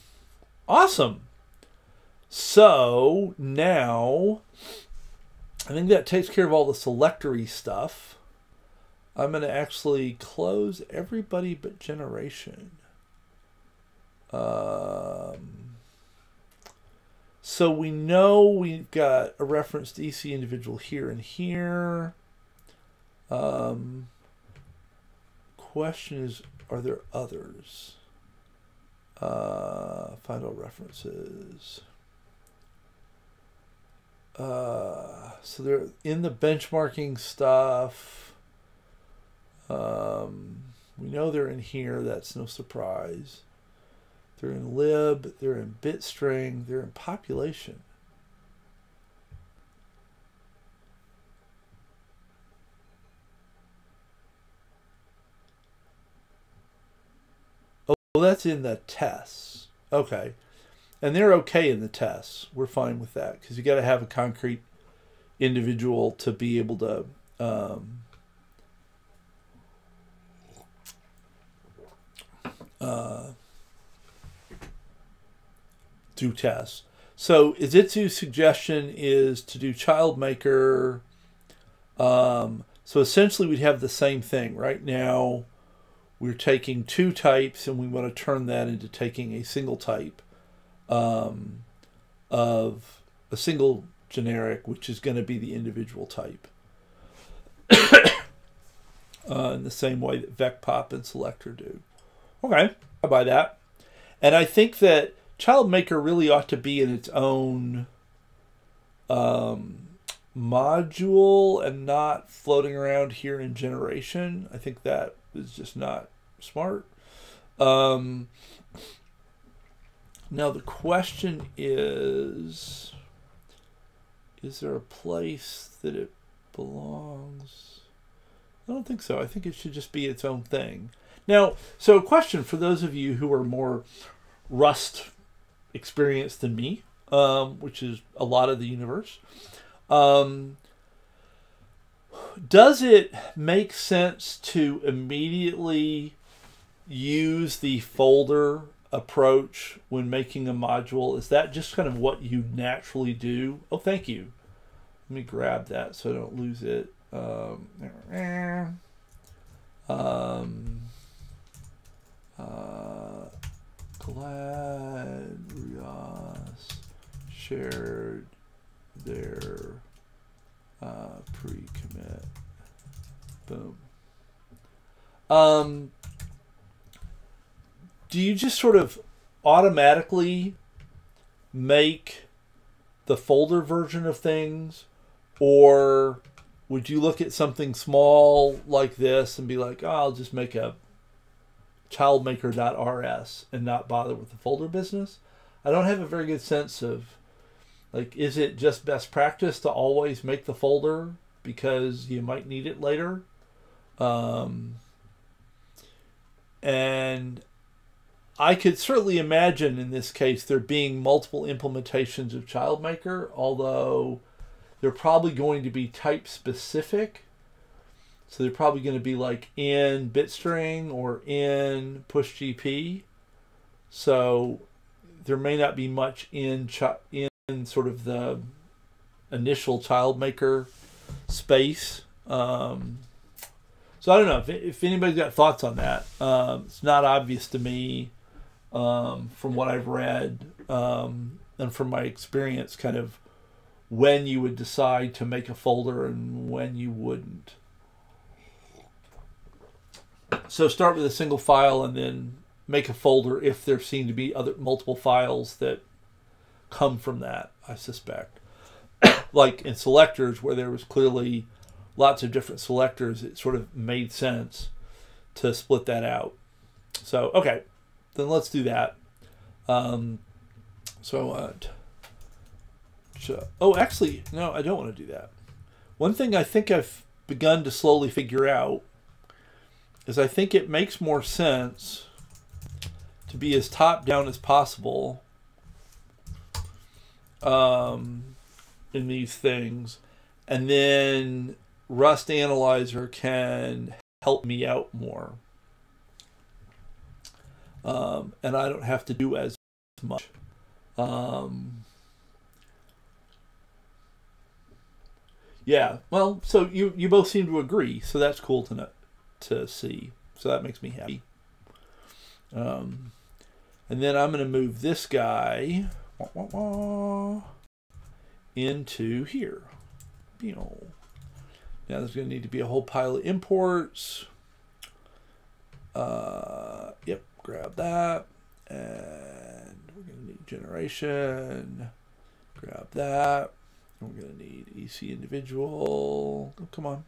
awesome. So now, I think that takes care of all the selectory stuff. I'm going to actually close everybody but generation. Um, so we know we've got a reference to EC individual here and here. Um, question is, are there others? Uh, find all references. Uh, so they're in the benchmarking stuff. Um, we know they're in here. That's no surprise. They're in lib. They're in bitstring. They're in population. Well, that's in the tests. Okay. And they're okay in the tests. We're fine with that because you got to have a concrete individual to be able to um, uh, do tests. So esitsu's suggestion is to do child maker. Um, so essentially, we'd have the same thing right now we're taking two types and we want to turn that into taking a single type um, of a single generic, which is going to be the individual type. [COUGHS] uh, in the same way that VecPop and Selector do. Okay, I buy that. And I think that ChildMaker really ought to be in its own um, module and not floating around here in generation. I think that is just not smart. Um, now the question is, is there a place that it belongs? I don't think so. I think it should just be its own thing. Now, so a question for those of you who are more Rust experienced than me, um, which is a lot of the universe. Um, does it make sense to immediately use the folder approach when making a module? Is that just kind of what you naturally do? Oh, thank you. Let me grab that so I don't lose it. Um, Um, uh, glad Rios shared their uh, pre-commit. Boom. Um, do you just sort of automatically make the folder version of things or would you look at something small like this and be like oh, i'll just make a childmaker.rs and not bother with the folder business i don't have a very good sense of like is it just best practice to always make the folder because you might need it later um, and I could certainly imagine in this case there being multiple implementations of ChildMaker, although they're probably going to be type specific. So they're probably going to be like in bitstring or in pushgp. So there may not be much in in sort of the initial child maker space. Um, so I don't know if, if anybody's got thoughts on that. Um, it's not obvious to me um, from what I've read um, and from my experience, kind of when you would decide to make a folder and when you wouldn't. So start with a single file and then make a folder if there seem to be other multiple files that come from that, I suspect. [COUGHS] like in selectors where there was clearly lots of different selectors, it sort of made sense to split that out. So, okay, then let's do that. Um, so I want. To, oh, actually, no, I don't want to do that. One thing I think I've begun to slowly figure out is I think it makes more sense to be as top down as possible um, in these things, and then Rust Analyzer can help me out more um, and I don't have to do as much. Um, yeah, well, so you you both seem to agree, so that's cool to know, to see. So that makes me happy. Um, and then I'm going to move this guy wah, wah, wah, into here. Now there's going to need to be a whole pile of imports. Uh, yep, grab that. And we're going to need generation. Grab that. We're going to need EC individual. Oh, come on.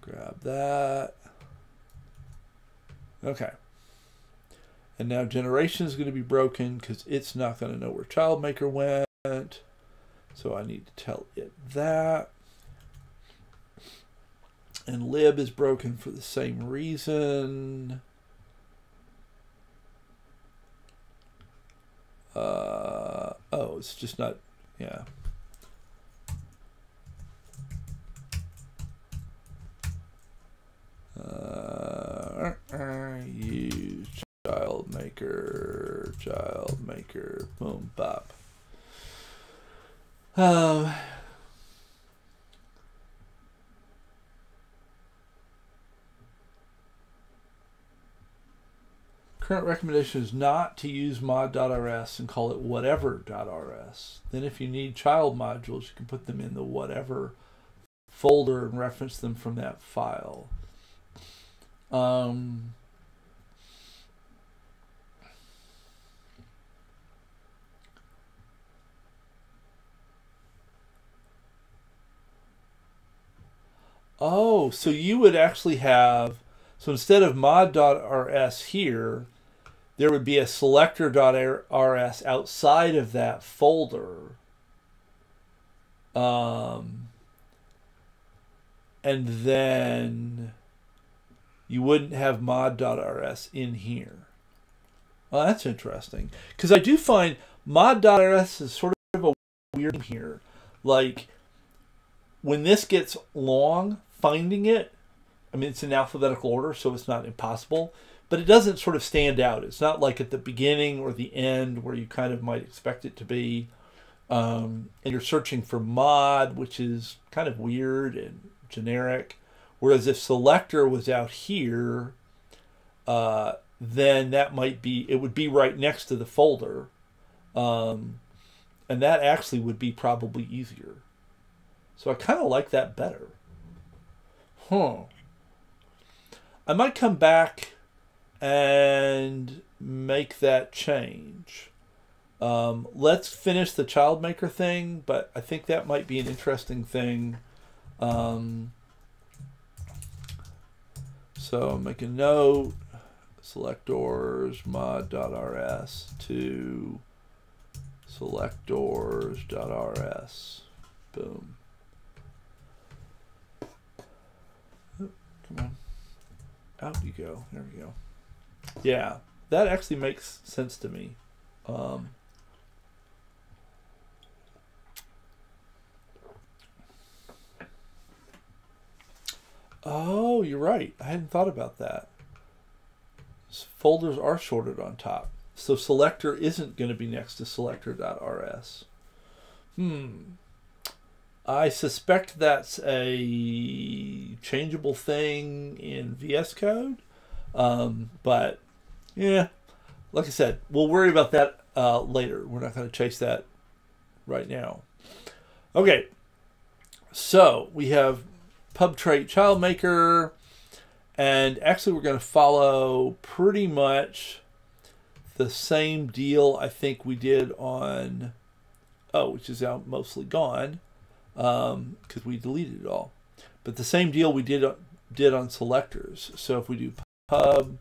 Grab that. Okay. And now generation is going to be broken because it's not going to know where childmaker went. So I need to tell it that. And lib is broken for the same reason. Uh, oh, it's just not, yeah. Uh, use child maker, child maker, boom, bop. Um, Current recommendation is not to use mod.rs and call it whatever.rs. Then if you need child modules, you can put them in the whatever folder and reference them from that file. Um, oh, so you would actually have, so instead of mod.rs here, there would be a selector.rs outside of that folder. Um, and then you wouldn't have mod.rs in here. Well, that's interesting. Because I do find mod.rs is sort of a weird thing here. Like, when this gets long, finding it, I mean, it's in alphabetical order, so it's not impossible but it doesn't sort of stand out. It's not like at the beginning or the end where you kind of might expect it to be. Um, and you're searching for mod, which is kind of weird and generic. Whereas if selector was out here, uh, then that might be, it would be right next to the folder. Um, and that actually would be probably easier. So I kind of like that better. Huh. I might come back and make that change. Um, let's finish the child maker thing, but I think that might be an interesting thing. Um, so make a note, selectors mod.rs to selectors.rs. Boom. Oh, come on. Out you go. There we go. Yeah, that actually makes sense to me. Um, oh, you're right. I hadn't thought about that. Folders are sorted on top. So selector isn't going to be next to selector.rs. Hmm. I suspect that's a changeable thing in VS Code. Um, but yeah, like I said, we'll worry about that uh, later. We're not going to chase that right now. Okay, so we have pub trait child maker, and actually we're going to follow pretty much the same deal I think we did on oh, which is now mostly gone because um, we deleted it all. But the same deal we did did on selectors. So if we do pub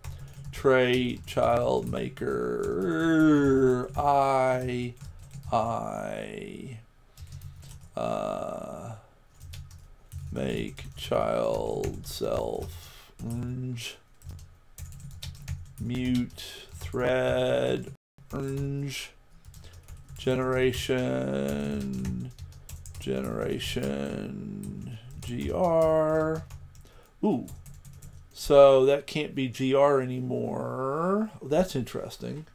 trait child maker i i uh, make child self orange mute thread orange generation generation gr ooh so that can't be GR anymore. That's interesting.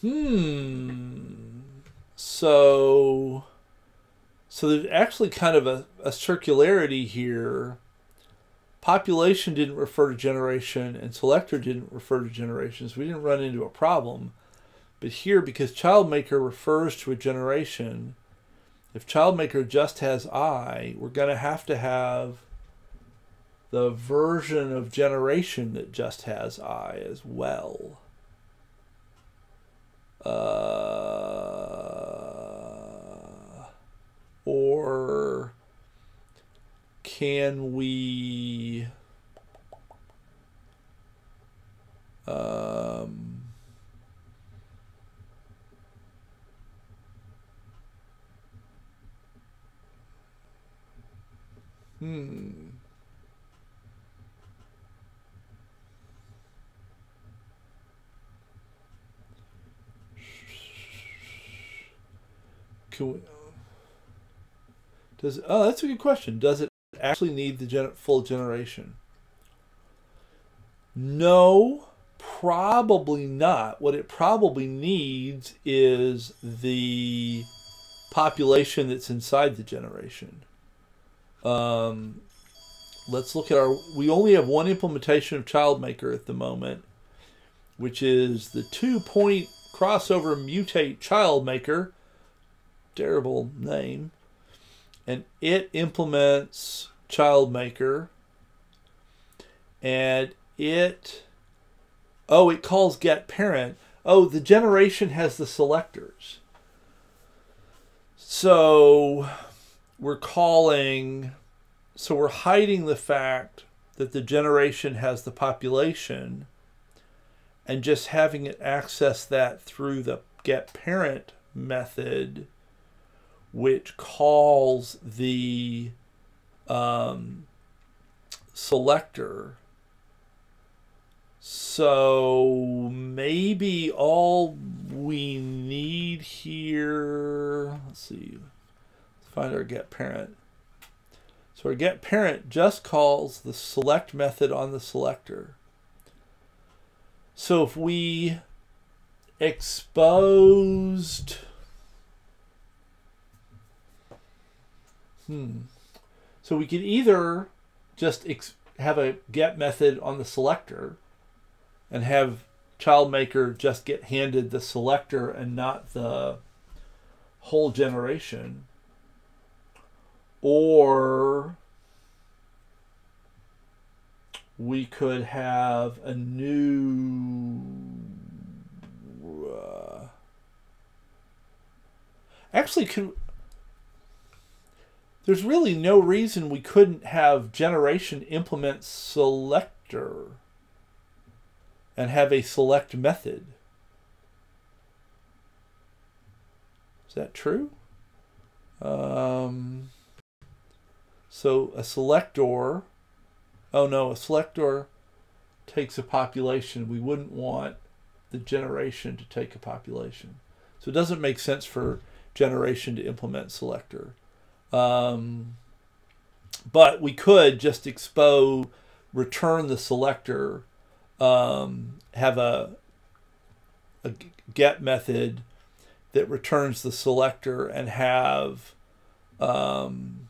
Hmm. So, so there's actually kind of a, a circularity here. Population didn't refer to generation, and selector didn't refer to generations. We didn't run into a problem. But here, because childmaker refers to a generation, if childmaker just has I, we're going to have to have the version of generation that just has I as well. Uh, or can we um, Hmm. Can we, does oh that's a good question. Does it actually need the gen, full generation? No, probably not. What it probably needs is the population that's inside the generation. Um, let's look at our, we only have one implementation of ChildMaker at the moment, which is the two point crossover mutate ChildMaker, terrible name, and it implements ChildMaker, and it, oh, it calls get parent. Oh, the generation has the selectors. So we're calling, so we're hiding the fact that the generation has the population and just having it access that through the get parent method, which calls the um, selector. So maybe all we need here, let's see, let's find our get parent. So our get parent just calls the select method on the selector. So if we exposed. Hmm. So we could either just have a get method on the selector and have child maker just get handed the selector and not the whole generation or we could have a new uh, actually could there's really no reason we couldn't have generation implement selector and have a select method. Is that true? Um, so a selector, oh no, a selector takes a population. We wouldn't want the generation to take a population. So it doesn't make sense for generation to implement selector. Um, but we could just expose, return the selector um, have a, a get method that returns the selector and have um,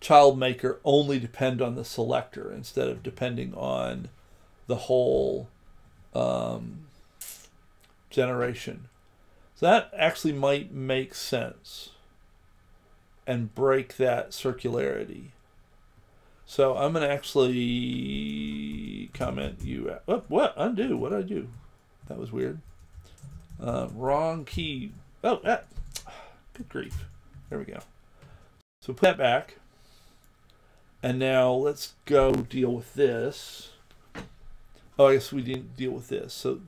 child maker only depend on the selector instead of depending on the whole um, generation. So that actually might make sense and break that circularity. So I'm going to actually comment you. Oh, what? Undo. What did I do? That was weird. Uh, wrong key. Oh, that. Good grief. There we go. So put that back. And now let's go deal with this. Oh, I guess we didn't deal with this. So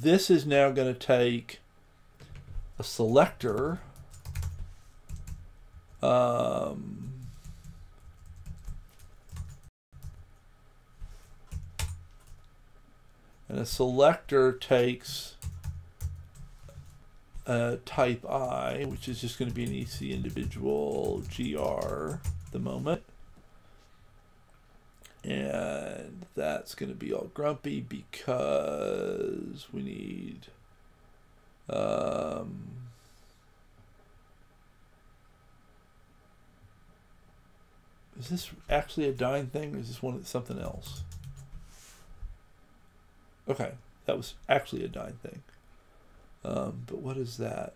this is now going to take a selector. Um, And a selector takes a type I, which is just going to be an EC individual GR the moment. And that's going to be all grumpy because we need um, is this actually a dying thing or is this one something else? Okay, that was actually a dying thing. Um, but what is that?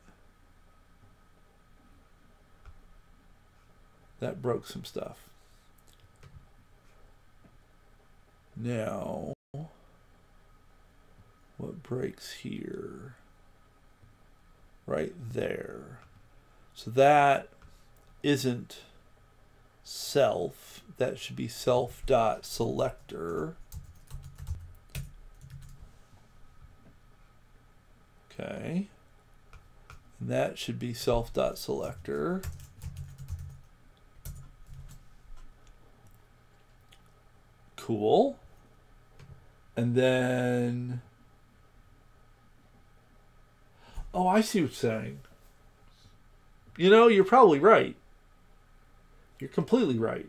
That broke some stuff. Now, what breaks here? Right there. So that isn't self. That should be self dot selector. Okay. And that should be self dot selector. Cool. And then, oh, I see what you're saying. You know, you're probably right. You're completely right.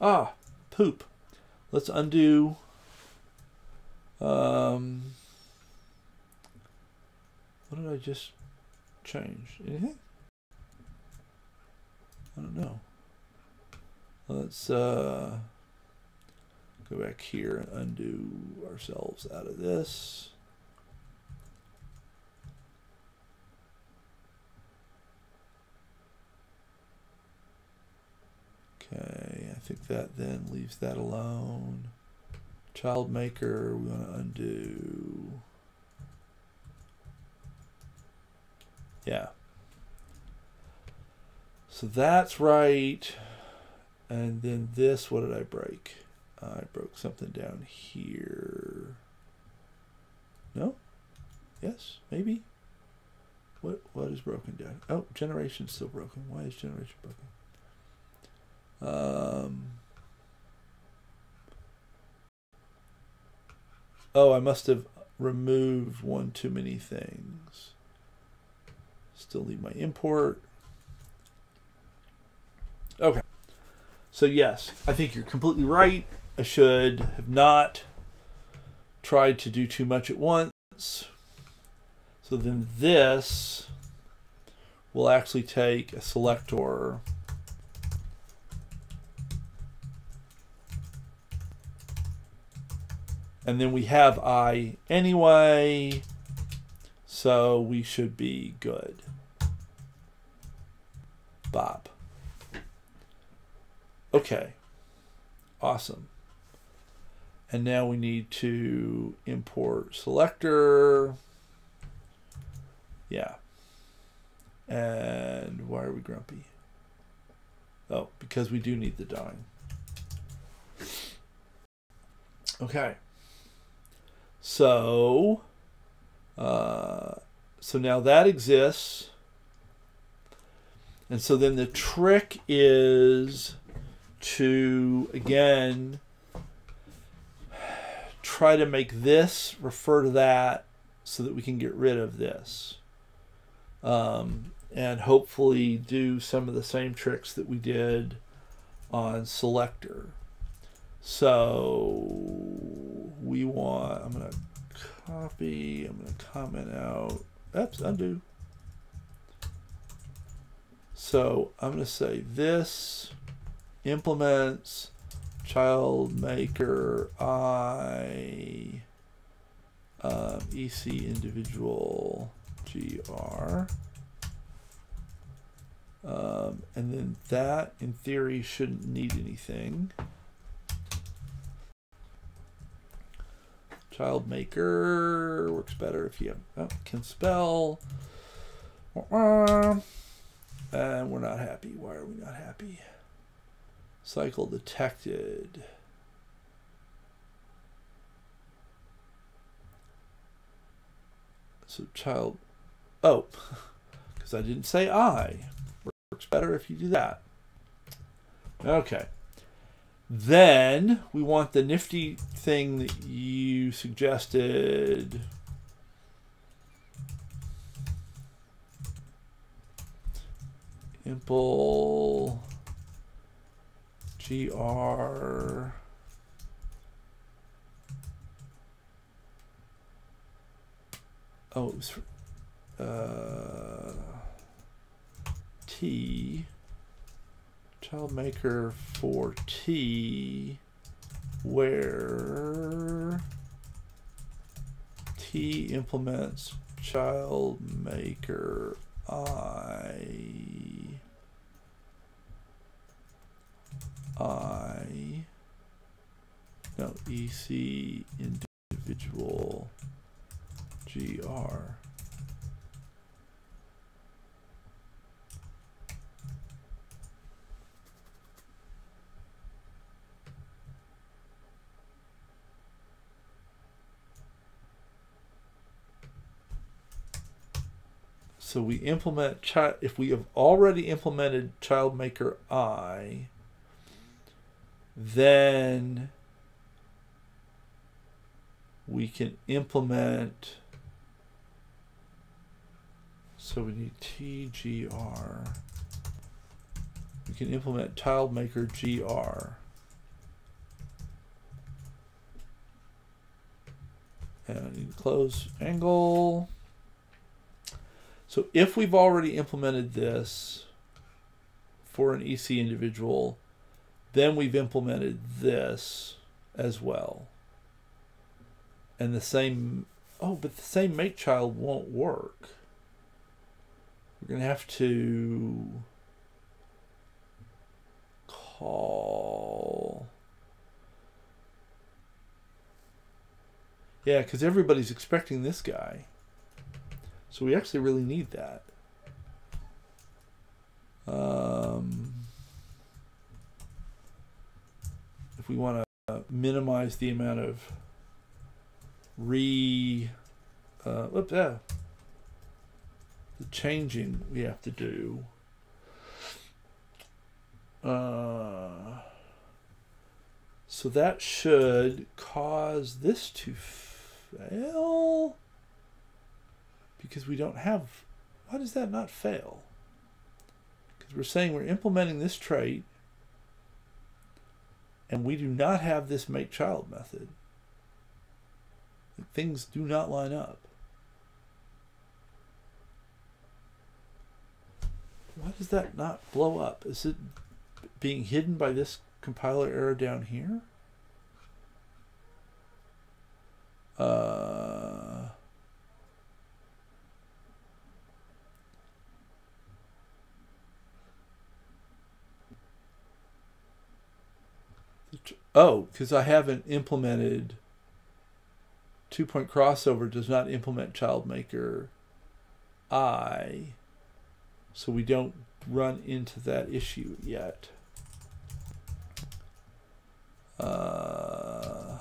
Ah, poop. Let's undo. Um, what did I just change? Anything? I don't know. Let's uh, go back here and undo ourselves out of this. Okay, I think that then leaves that alone. Child maker, we want to undo. Yeah. So that's right. And then this, what did I break? I broke something down here. No? Yes? Maybe? What What is broken down? Oh, generation's still broken. Why is generation broken? Um, oh, I must have removed one too many things. Still need my import. Okay. So yes, I think you're completely right. I should have not tried to do too much at once. So then this will actually take a selector and then we have I anyway. So we should be good. Bob okay. Awesome. And now we need to import selector. Yeah. And why are we grumpy? Oh, because we do need the dyn. Okay. So, uh, so now that exists. And so then the trick is to, again, try to make this refer to that so that we can get rid of this. Um, and hopefully do some of the same tricks that we did on selector. So we want, I'm going to copy, I'm going to comment out, oops, undo. So I'm going to say this implements child maker I um, EC individual GR. Um, and then that, in theory, shouldn't need anything. Child maker works better if you oh, can spell. And we're not happy. Why are we not happy? Cycle detected. So child, oh, [LAUGHS] because I didn't say I works better if you do that. Okay. Then we want the nifty thing that you suggested. Impl gr oh it was uh T, child maker for T, where T implements child maker I, I, no, EC individual GR. So we implement child if we have already implemented child maker I, then we can implement so we need TGR. We can implement child maker GR. And close angle. So if we've already implemented this for an EC individual, then we've implemented this as well. And the same, oh, but the same make child won't work. We're going to have to call. Yeah, because everybody's expecting this guy. So we actually really need that. Um, if we want to minimize the amount of re, uh, whoops, yeah, the changing we have to do. Uh, so that should cause this to fail because we don't have, why does that not fail? Because we're saying we're implementing this trait and we do not have this make child method. Things do not line up. Why does that not blow up? Is it being hidden by this compiler error down here? Uh, oh, because I haven't implemented two point crossover does not implement childmaker I, so we don't run into that issue yet. Uh,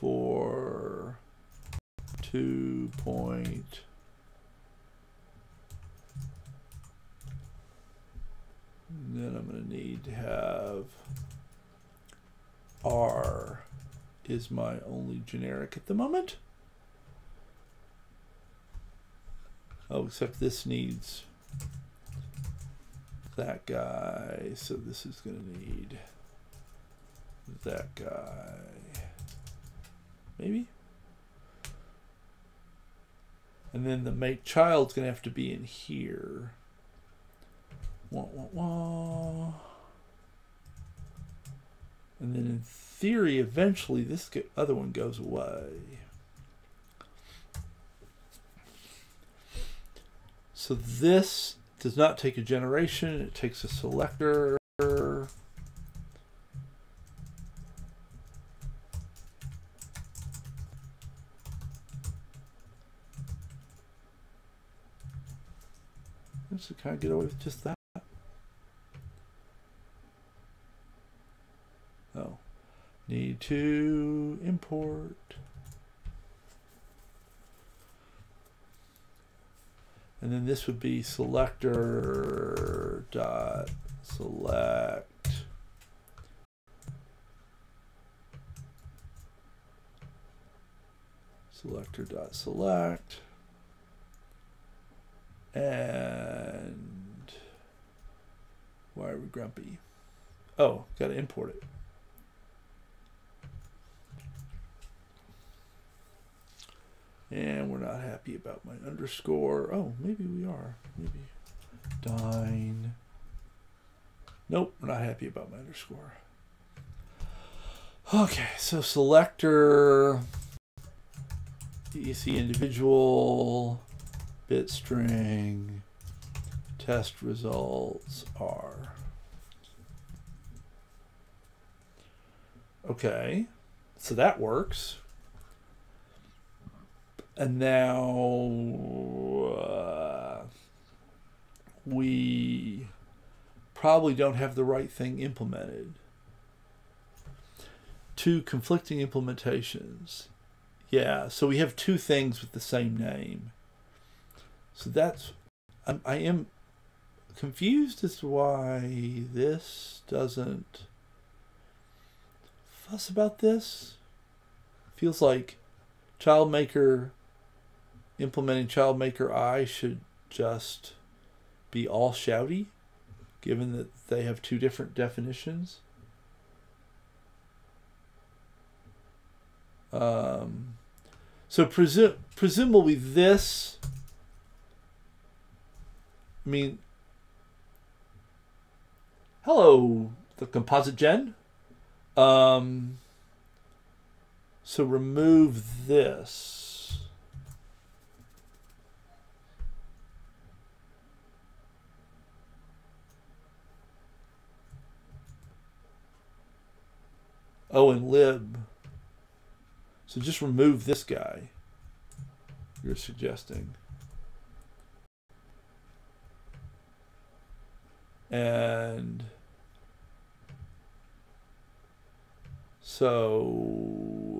for two point then I'm going to need to have R is my only generic at the moment. Oh, except this needs that guy. So this is going to need that guy. Maybe? And then the make child's going to have to be in here. Wah, wah, wah. And then in theory, eventually this other one goes away. So this does not take a generation, it takes a selector. Let's kind of get away with just that. Oh, need to import. And then this would be selector dot select. Selector dot select. And why are we grumpy? Oh, got to import it. And we're not happy about my underscore. Oh, maybe we are. Maybe. dyn. Nope, we're not happy about my underscore. Okay, so selector, EC individual, bit string, test results are. Okay, so that works and now uh, we probably don't have the right thing implemented. Two conflicting implementations. Yeah, so we have two things with the same name. So that's, I'm, I am confused as to why this doesn't fuss about this. Feels like ChildMaker implementing ChildMaker I should just be all shouty, given that they have two different definitions. Um, so presu- presumably this, I mean, hello, the composite gen. Um, so remove this. Oh, and lib. So just remove this guy you're suggesting. And so,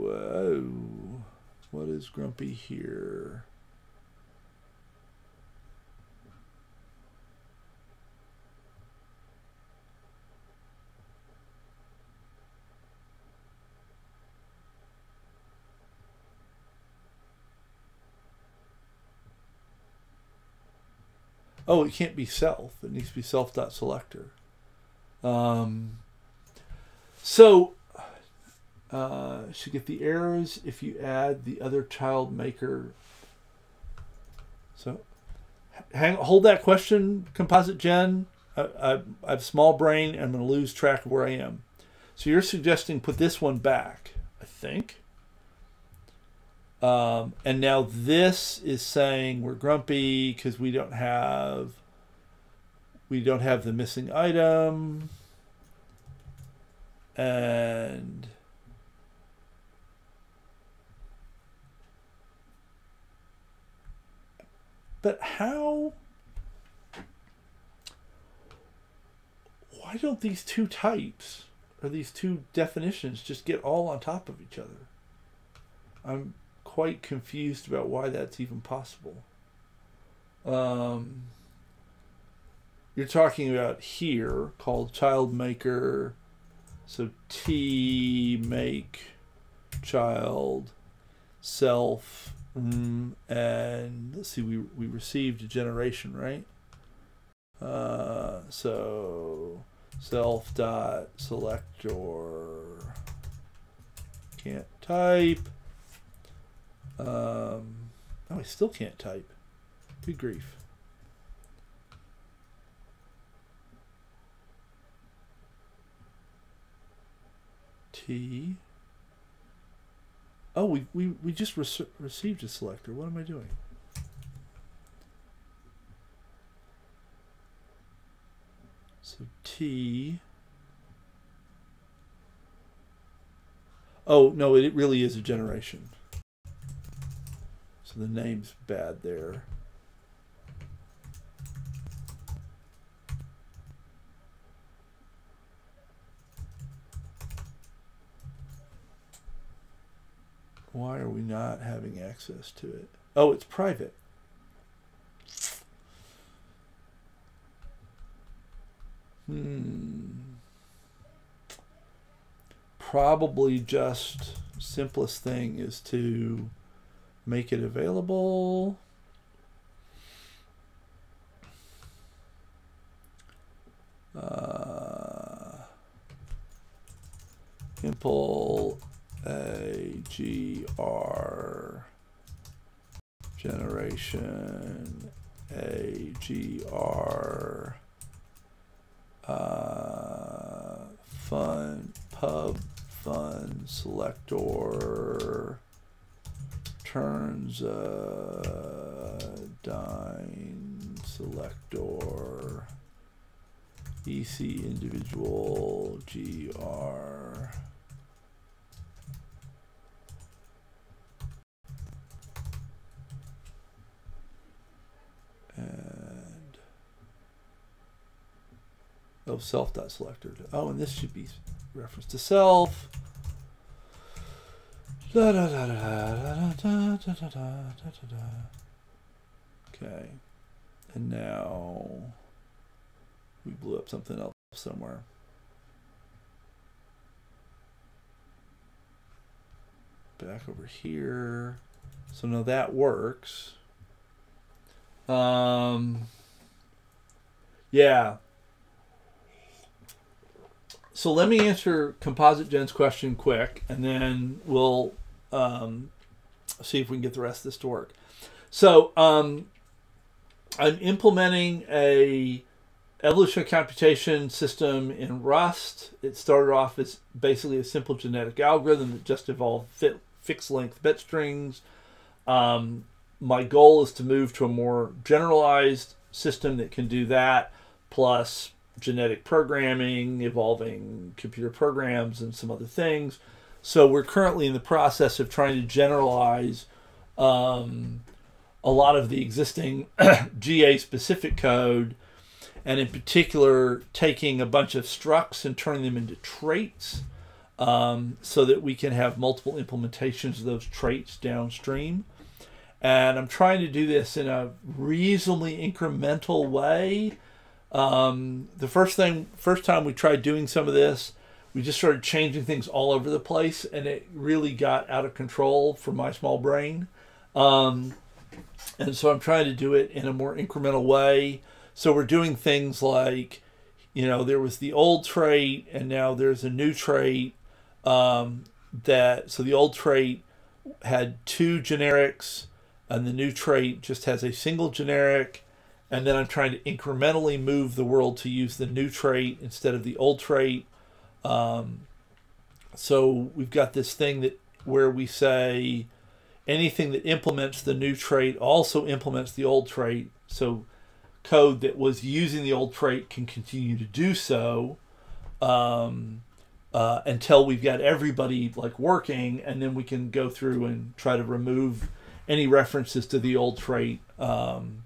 oh, what is grumpy here? Oh, it can't be self. It needs to be self dot selector. Um, so uh, should get the errors if you add the other child maker. So hang hold that question, composite gen. I, I, I have small brain. And I'm going to lose track of where I am. So you're suggesting put this one back, I think. Um, and now this is saying we're grumpy because we don't have we don't have the missing item. And but how why don't these two types or these two definitions just get all on top of each other? I'm quite confused about why that's even possible. Um, you're talking about here called child maker. So T make child self mm, and let's see we we received a generation right. Uh, so self dot selector can't type um, oh, I still can't type. Good grief. T. Oh, we, we, we just re received a selector. What am I doing? So T. Oh, no, it really is a generation. So the name's bad there. Why are we not having access to it? Oh, it's private. Hmm. Probably just simplest thing is to make it available. Uh, impl agr generation agr uh, fun pub fun selector turns uh, a dyn selector EC individual GR and oh self dot selector. Oh and this should be reference to self okay. And now we blew up something else somewhere. Back over here. So now that works. Um, yeah. So let me answer Composite Gen's question quick, and then we'll um, see if we can get the rest of this to work. So um, I'm implementing a evolutionary computation system in Rust. It started off as basically a simple genetic algorithm that just evolved fit, fixed length bit strings. Um, my goal is to move to a more generalized system that can do that, plus genetic programming, evolving computer programs, and some other things. So we're currently in the process of trying to generalize um, a lot of the existing [CLEARS THROAT] GA specific code, and in particular, taking a bunch of structs and turning them into traits um, so that we can have multiple implementations of those traits downstream. And I'm trying to do this in a reasonably incremental way. Um, the first thing, first time we tried doing some of this, we just started changing things all over the place, and it really got out of control for my small brain. Um, And so I'm trying to do it in a more incremental way. So we're doing things like, you know, there was the old trait and now there's a new trait um, that, so the old trait had two generics and the new trait just has a single generic. And then I'm trying to incrementally move the world to use the new trait instead of the old trait. Um, so we've got this thing that where we say anything that implements the new trait also implements the old trait. So code that was using the old trait can continue to do so um, uh, until we've got everybody like working, and then we can go through and try to remove any references to the old trait um,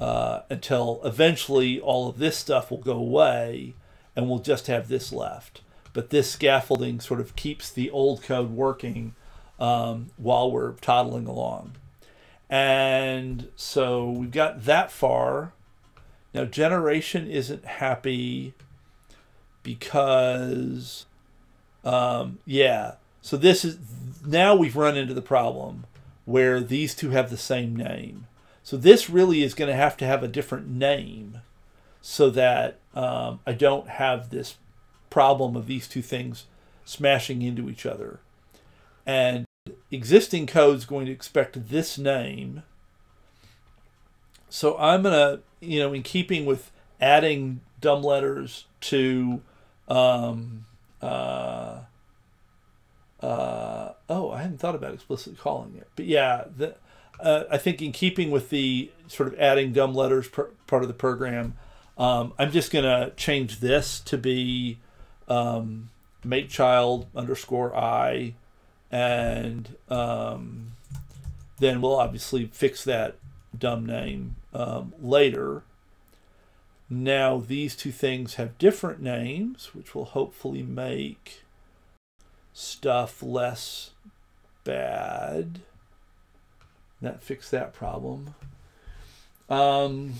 uh, until eventually all of this stuff will go away and we'll just have this left. But this scaffolding sort of keeps the old code working um, while we're toddling along. And so we've got that far. Now, generation isn't happy because, um, yeah. So this is now we've run into the problem where these two have the same name. So this really is going to have to have a different name so that um, I don't have this problem of these two things smashing into each other. And existing code is going to expect this name. So I'm going to, you know, in keeping with adding dumb letters to, um, uh, uh, oh, I hadn't thought about explicitly calling it. But yeah, the, uh, I think in keeping with the sort of adding dumb letters part of the program, um, I'm just going to change this to be um, make child underscore I, and um, then we'll obviously fix that dumb name um, later. Now these two things have different names, which will hopefully make stuff less bad. That fix that problem. Um,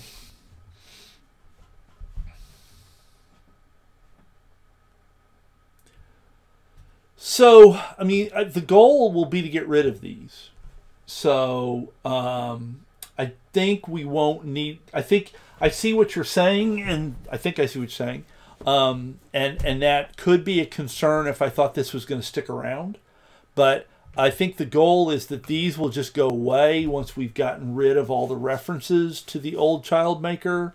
So, I mean, the goal will be to get rid of these. So, um, I think we won't need. I think I see what you're saying, and I think I see what you're saying. Um, and and that could be a concern if I thought this was going to stick around. But I think the goal is that these will just go away once we've gotten rid of all the references to the old child maker,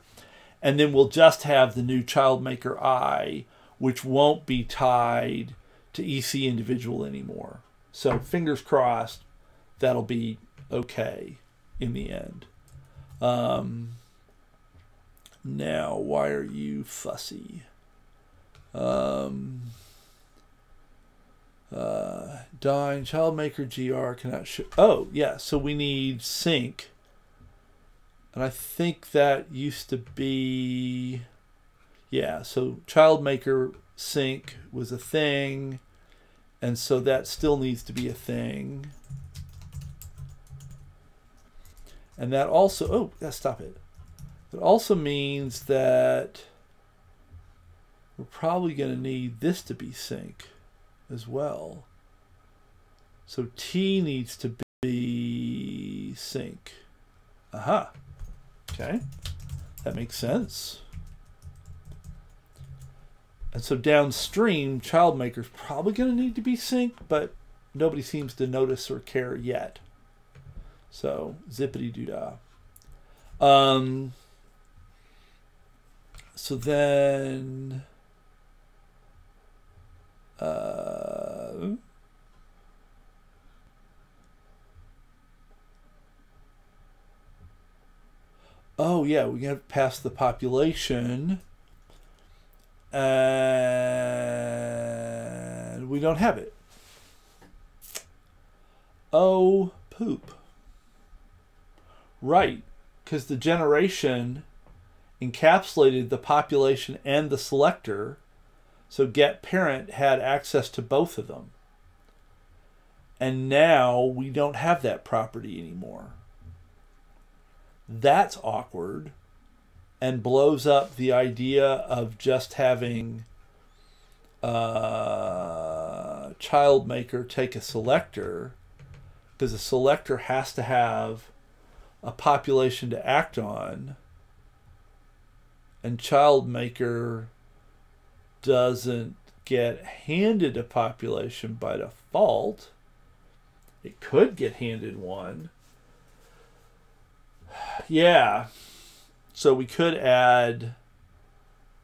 and then we'll just have the new child maker I, which won't be tied to EC individual anymore. So fingers crossed that'll be okay in the end. Um, now, why are you fussy? Um, uh, dyn, ChildMaker GR cannot show. Oh, yeah, so we need sync. And I think that used to be. Yeah, so ChildMaker sync was a thing. And so that still needs to be a thing. And that also, oh, yeah, stop it. It also means that we're probably going to need this to be sync as well. So T needs to be sync. Aha. Okay. That makes sense. And so downstream, ChildMaker's probably going to need to be synced, but nobody seems to notice or care yet. So zippity doo dah. Um, so then, uh, oh yeah, we have passed the population and we don't have it. Oh, poop. Right, because the generation encapsulated the population and the selector, so get parent had access to both of them. And now we don't have that property anymore. That's awkward and blows up the idea of just having uh, maker take a selector because a selector has to have a population to act on, and ChildMaker doesn't get handed a population by default. It could get handed one. [SIGHS] Yeah. So we could add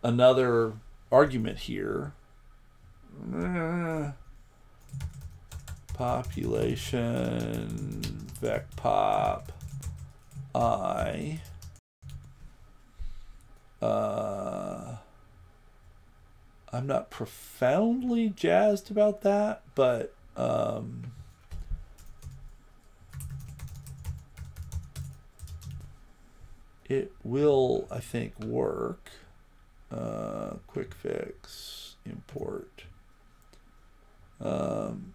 another argument here. Uh, population vecpop i uh, I'm not profoundly jazzed about that, but um, it will, I think, work. Uh, quick fix, import. Um,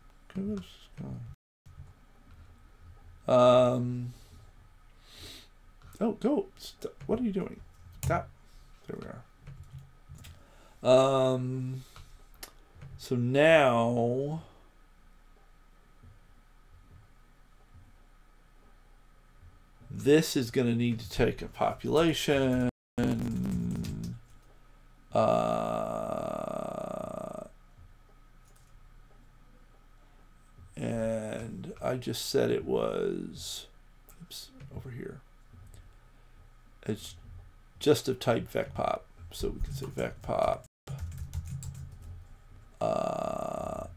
um, oh, go. Stop. What are you doing? Stop. There we are. Um, so now this is going to need to take a population. Uh, and I just said it was, oops, over here. It's just of type vecpop. So we can say vecpop uh,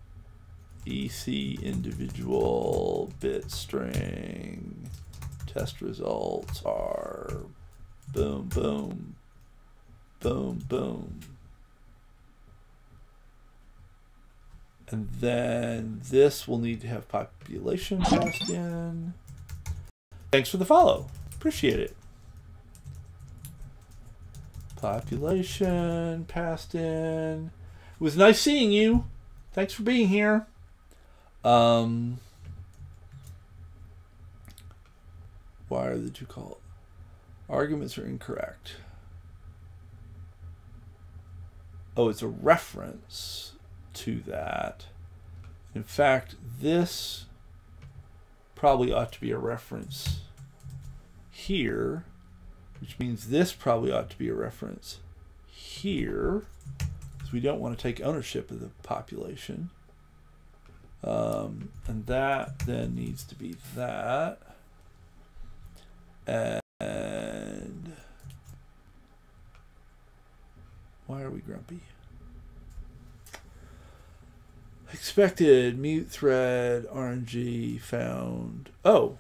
EC individual bit string test results are boom, boom, boom, boom. And then this will need to have population passed in. Thanks for the follow. Appreciate it. Population passed in. It was nice seeing you. Thanks for being here. Um, why are the two called? Arguments are incorrect. Oh, it's a reference to that. In fact, this probably ought to be a reference here which means this probably ought to be a reference here, because we don't want to take ownership of the population. Um, and that then needs to be that. And why are we grumpy? Expected mut thread RNG found. Oh,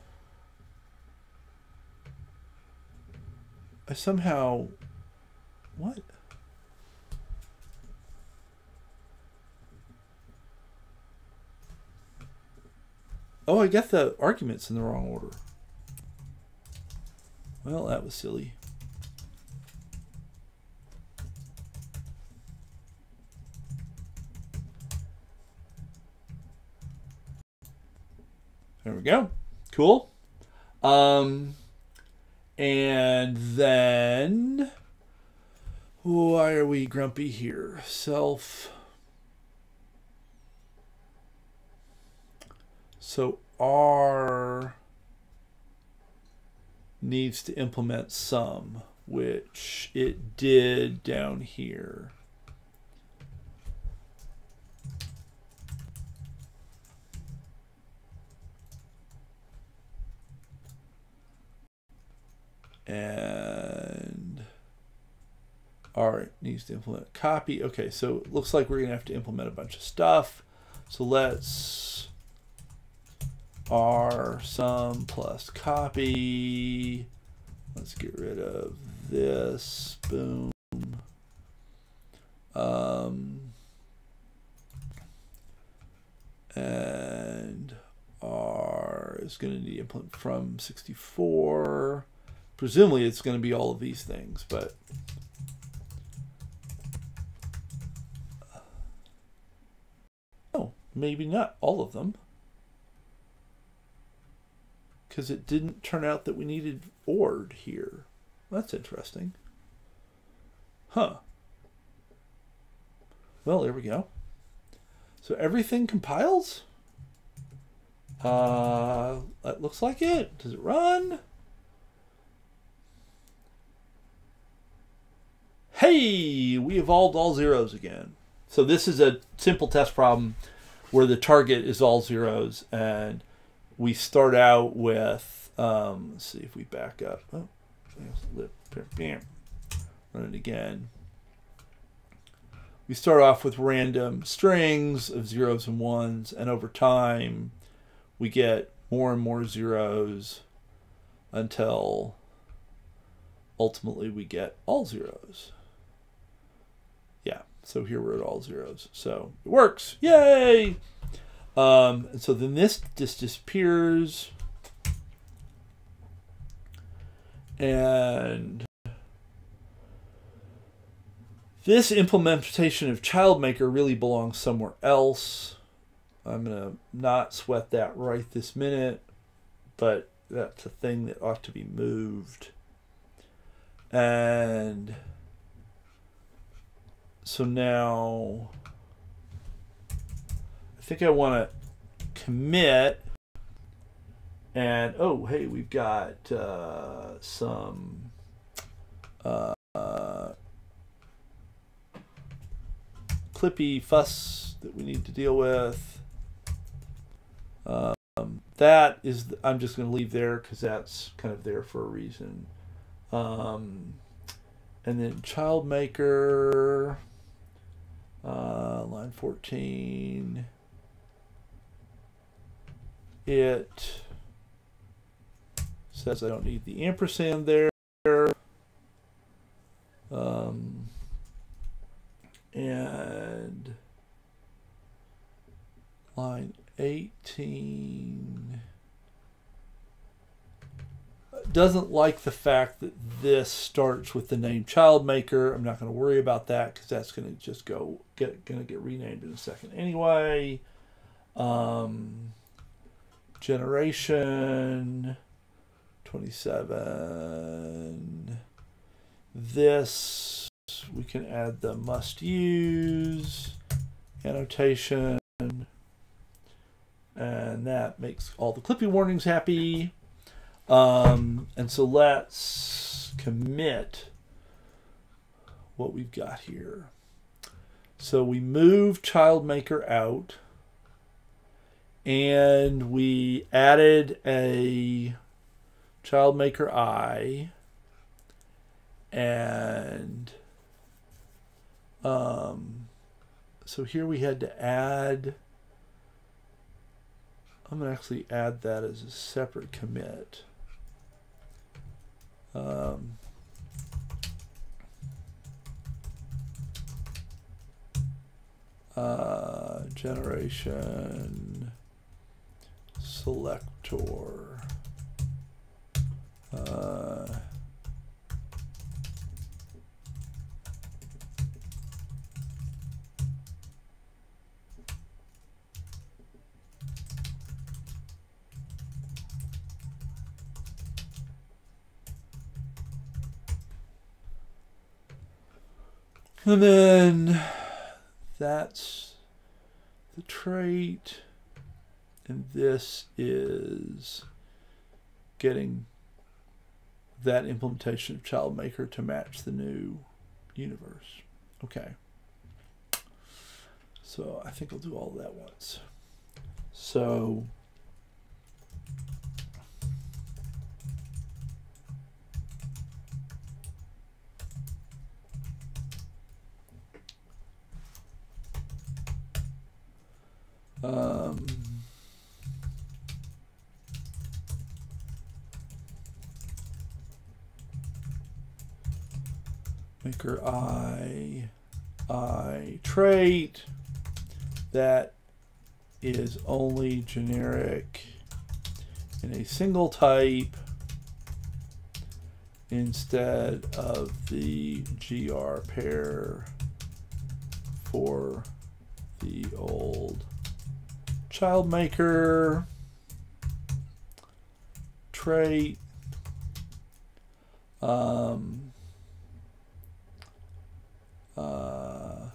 I somehow. What? Oh, I got the arguments in the wrong order. Well, that was silly. There we go. Cool. Um, and then, why are we grumpy here? Self. So R needs to implement some, which it did down here. and all right needs to implement copy okay so it looks like we're gonna have to implement a bunch of stuff so let's r sum plus copy. Let's get rid of this. Boom. Um, and r is going to need implement from 64 presumably it's going to be all of these things, but oh, maybe not all of them because it didn't turn out that we needed ord here. That's interesting. Huh. Well, there we go. So everything compiles? Uh, that looks like it. Does it run? Hey, we evolved all zeros again. So this is a simple test problem where the target is all zeros and we start out with, um, let's see if we back up. Oh, run it again. We start off with random strings of zeros and ones, and over time we get more and more zeros until ultimately we get all zeros. Yeah, so here we're at all zeros. So it works. Yay! Um, so then this just disappears. And this implementation of ChildMaker really belongs somewhere else. I'm going to not sweat that right this minute, but that's a thing that ought to be moved. And so now think I want to commit and oh hey we've got uh, some uh, clippy fuss that we need to deal with. Um, that is I'm just going to leave there because that's kind of there for a reason. Um, and then child maker uh, line 14 it says I don't need the ampersand there um, and line 18 doesn't like the fact that this starts with the name child maker. I'm not going to worry about that because that's going to just go get going to get renamed in a second anyway. Um, generation 27. This we can add the must use annotation and that makes all the Clippy warnings happy. Um, and so let's commit what we've got here. So we move ChildMaker out and we added a ChildMaker I and um, so here we had to add I'm going to actually add that as a separate commit. Um, uh, generation selector. Uh, And then that's the trait. And this is getting that implementation of ChildMaker to match the new universe. Okay. So I think I'll do all that once. So Um, maker I, I trait that is only generic in a single type instead of the gr pair for the old child maker. Trait um, uh,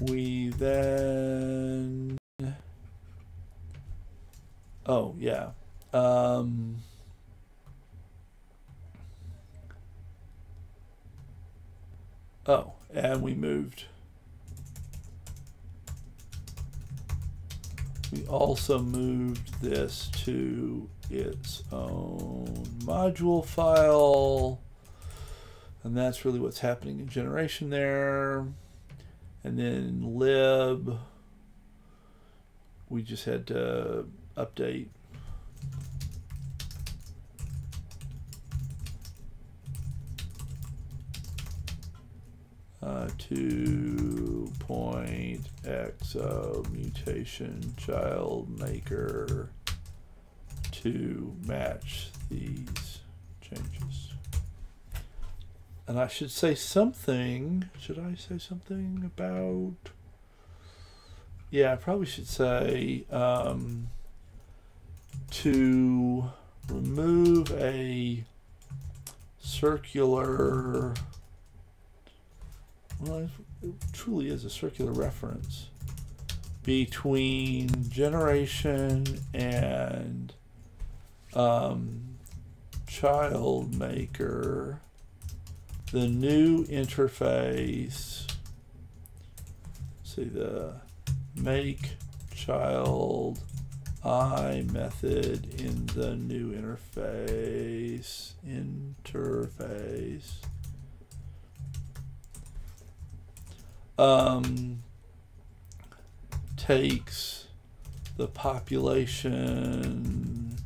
we then oh yeah um, Oh, and we moved. We also moved this to its own module file. And that's really what's happening in generation there. And then lib, we just had to update uh, to point exo mutation child maker to match these changes. And I should say something. Should I say something about? Yeah, I probably should say um, to remove a circular well, it truly is a circular reference between generation and um, child maker, the new interface, see the make child I method in the new interface interface. Um, takes the population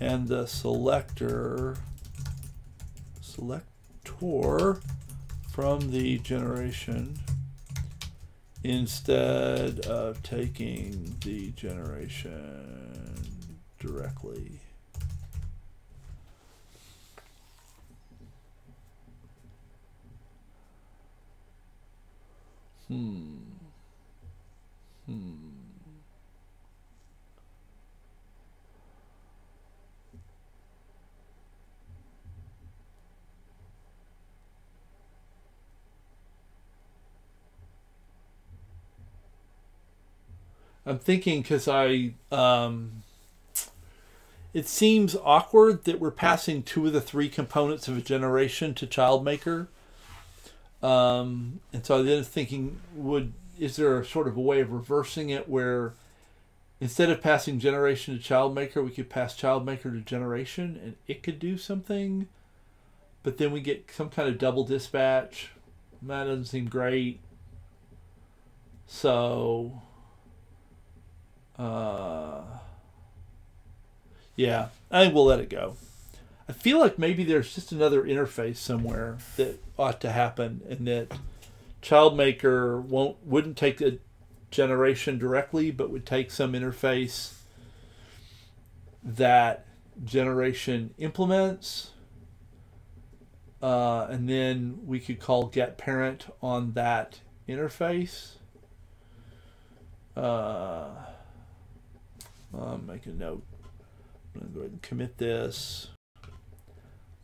and the selector selector from the generation instead of taking the generation directly. Hmm. Hmm. I'm thinking because I, um, it seems awkward that we're passing two of the three components of a generation to ChildMaker. Um, and so I then thinking, would is there a sort of a way of reversing it where instead of passing generation to ChildMaker, we could pass ChildMaker to generation, and it could do something, but then we get some kind of double dispatch. That doesn't seem great. So, uh, yeah, I think we'll let it go. I feel like maybe there's just another interface somewhere that ought to happen, and that ChildMaker won't wouldn't take a generation directly, but would take some interface that generation implements, uh, and then we could call get parent on that interface. Uh, I'll make a note. I'm going to go ahead and commit this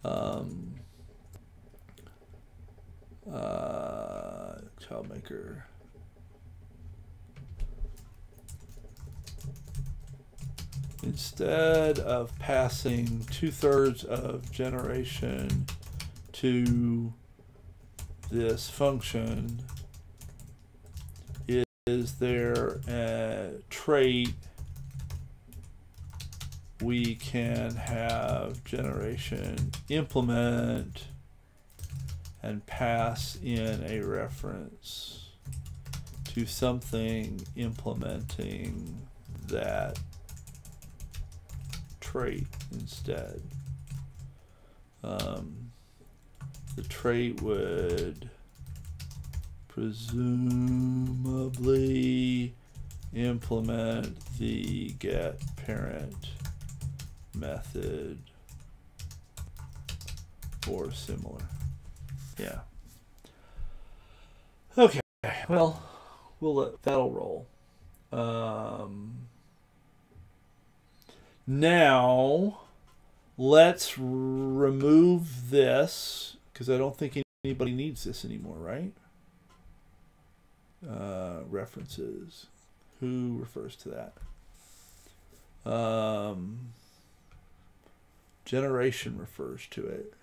um, uh, maker. Instead of passing two thirds of generation to this function, is there a trait we can have generation implement and pass in a reference to something implementing that trait instead. Um, the trait would presumably implement the get parent method or similar. Yeah. Okay. Well, we'll let that'll roll. Um, now, let's remove this because I don't think anybody needs this anymore, right? Uh, references. Who refers to that? Um, generation refers to it.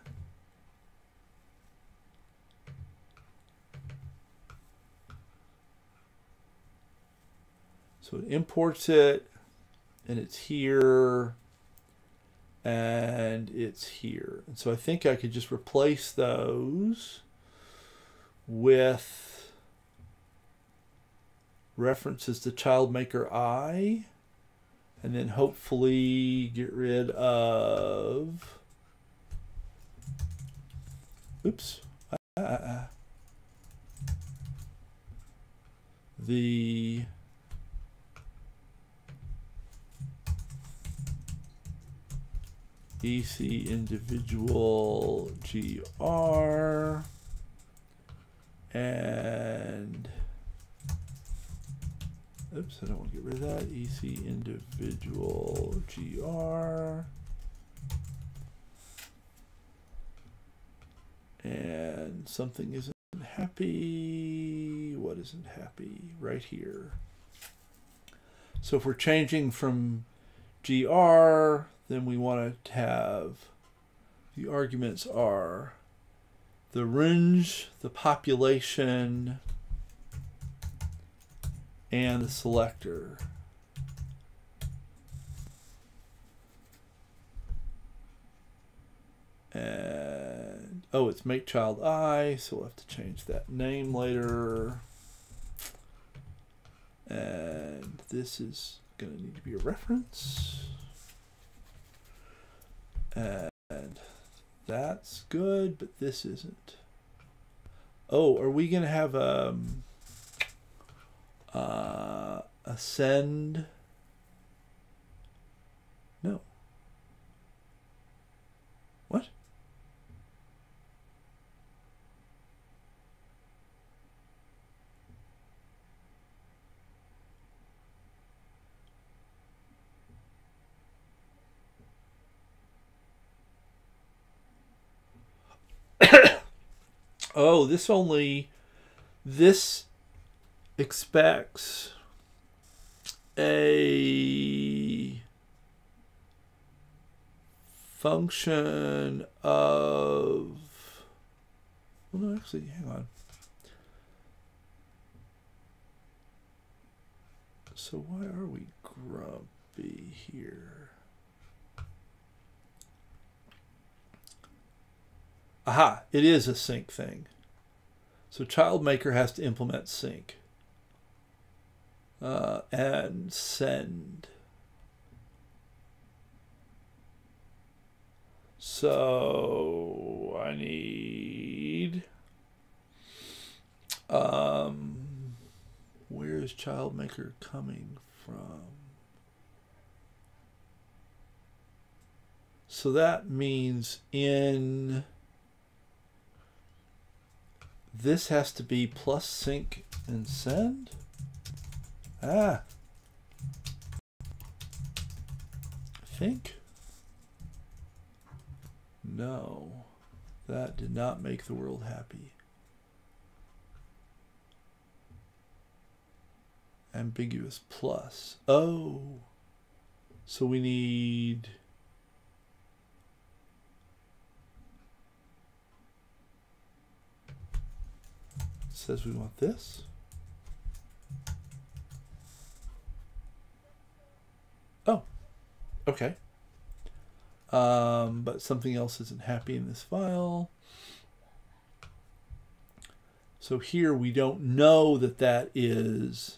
So it imports it, and it's here, and it's here. And so I think I could just replace those with references to child maker i and then hopefully get rid of, oops, uh, the EC individual GR and oops, I don't want to get rid of that. EC individual GR and something isn't happy. What isn't happy? Right here. So if we're changing from GR, then we want to have the arguments are the range, the population, and the selector. And oh, it's make child I, so we'll have to change that name later. And this is going to need to be a reference. And that's good, but this isn't. Oh, are we going to have um, uh, ascend? No. What? [COUGHS] oh, this only this expects a function of well no actually hang on. So why are we grumpy here? Aha it is a sync thing. So child maker has to implement sync uh, and send. So I need um where is childmaker coming from? So that means in this has to be plus sync and send. Ah. I think. No. That did not make the world happy. Ambiguous plus. Oh. So we need... says we want this. Oh, okay. Um, but something else isn't happy in this file. So here we don't know that that is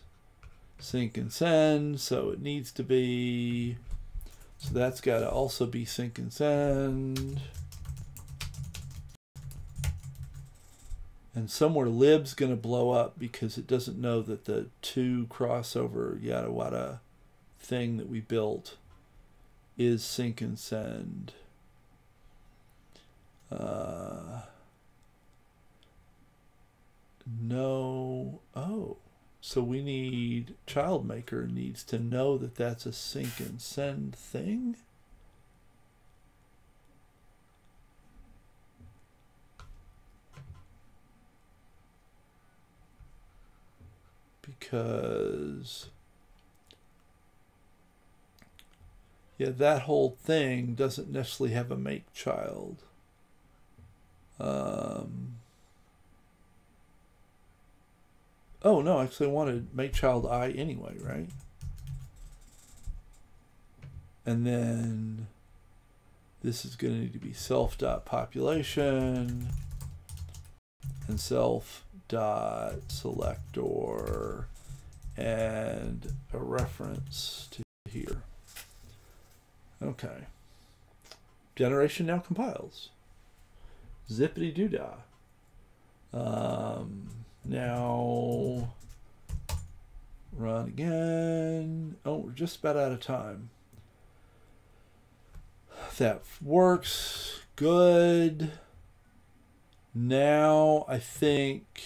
sync and send, so it needs to be, so that's got to also be sync and send. And somewhere lib's going to blow up because it doesn't know that the two crossover yada yada thing that we built is sync and send. Uh, no. Oh. So we need ChildMaker needs to know that that's a sync and send thing. Because yeah, that whole thing doesn't necessarily have a make child. Um, oh no, actually I wanted make child I anyway, right? and then this is going to need to be self dot population and self dot selector and a reference to here. Okay. Generation now compiles. Zippity doo dah. Um, now run again. Oh, we're just about out of time. That works good. Now I think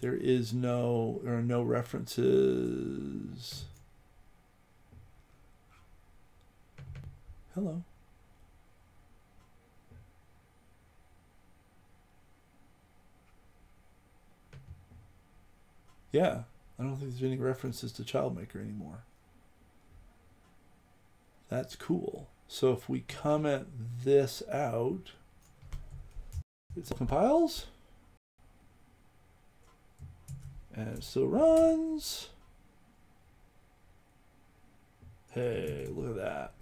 there is no there are no references. Hello. Yeah, I don't think there's any references to Childmaker anymore. That's cool. So if we comment this out, it compiles. And it still runs. Hey, look at that.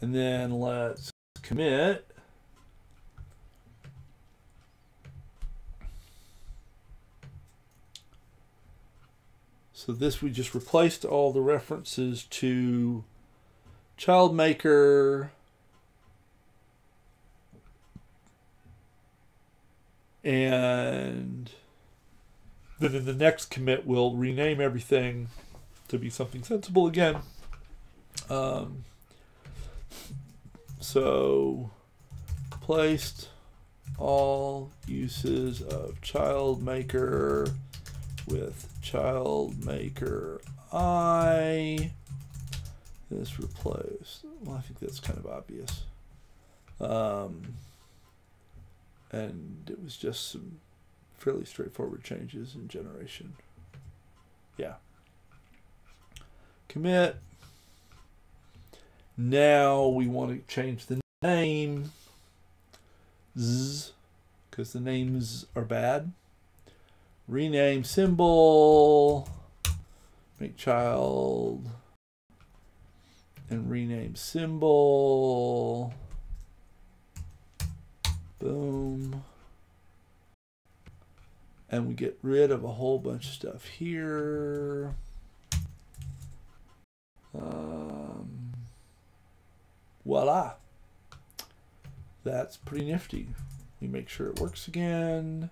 And then let's commit. So this we just replaced all the references to Childmaker and then in the next commit we'll rename everything to be something sensible again. Um, so placed all uses of child maker with child maker I. This replaced. Well, I think that's kind of obvious. Um, and it was just some fairly straightforward changes in generation. Yeah. Commit. Now we want to change the name. Because the names are bad rename symbol, make child, and rename symbol. Boom. And we get rid of a whole bunch of stuff here. Um, voila. That's pretty nifty. We make sure it works again.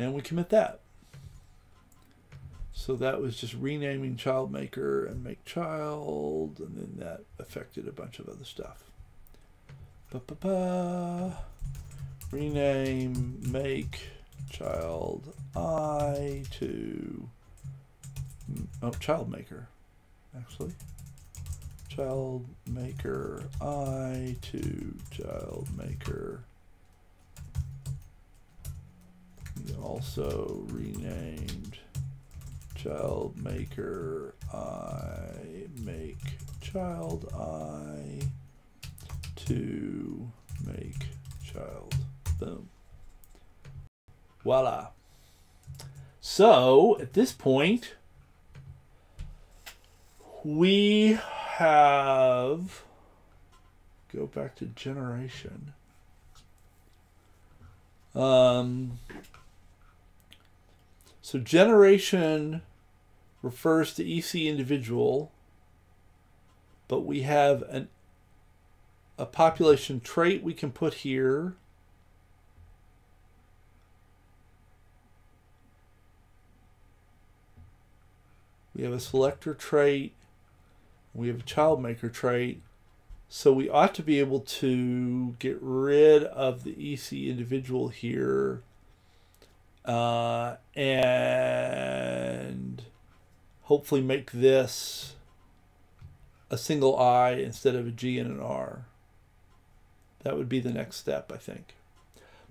and we commit that. So that was just renaming child maker and make child, and then that affected a bunch of other stuff. Ba -ba -ba. Rename make child I to oh child maker actually child maker I to child maker also renamed child maker I make child I to make child. Boom. Voila. So at this point, we have go back to generation. Um, so generation refers to EC individual, but we have an a population trait we can put here. We have a selector trait. We have a child maker trait. So we ought to be able to get rid of the EC individual here uh, and hopefully make this a single I instead of a G and an R. That would be the next step, I think.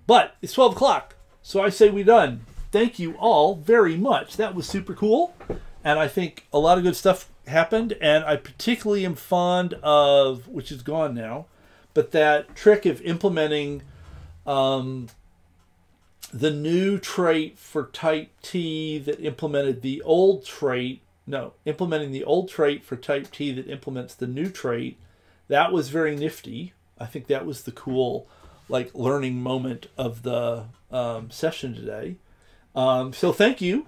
But it's 12 o'clock, so I say we're done. Thank you all very much. That was super cool. And I think a lot of good stuff happened. And I particularly am fond of, which is gone now, but that trick of implementing um, the new trait for type T that implemented the old trait, no, implementing the old trait for type T that implements the new trait, that was very nifty. I think that was the cool, like, learning moment of the um, session today. Um, so thank you.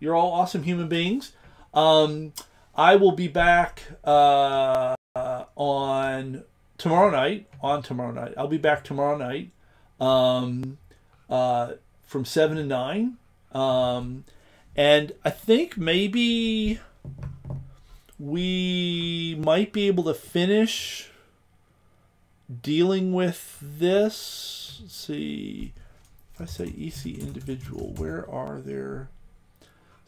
You're all awesome human beings. Um, I will be back uh, on tomorrow night. On tomorrow night, I'll be back tomorrow night um, uh, from seven to nine, um, and I think maybe we might be able to finish dealing with this. Let's see. If I say EC individual, where are there?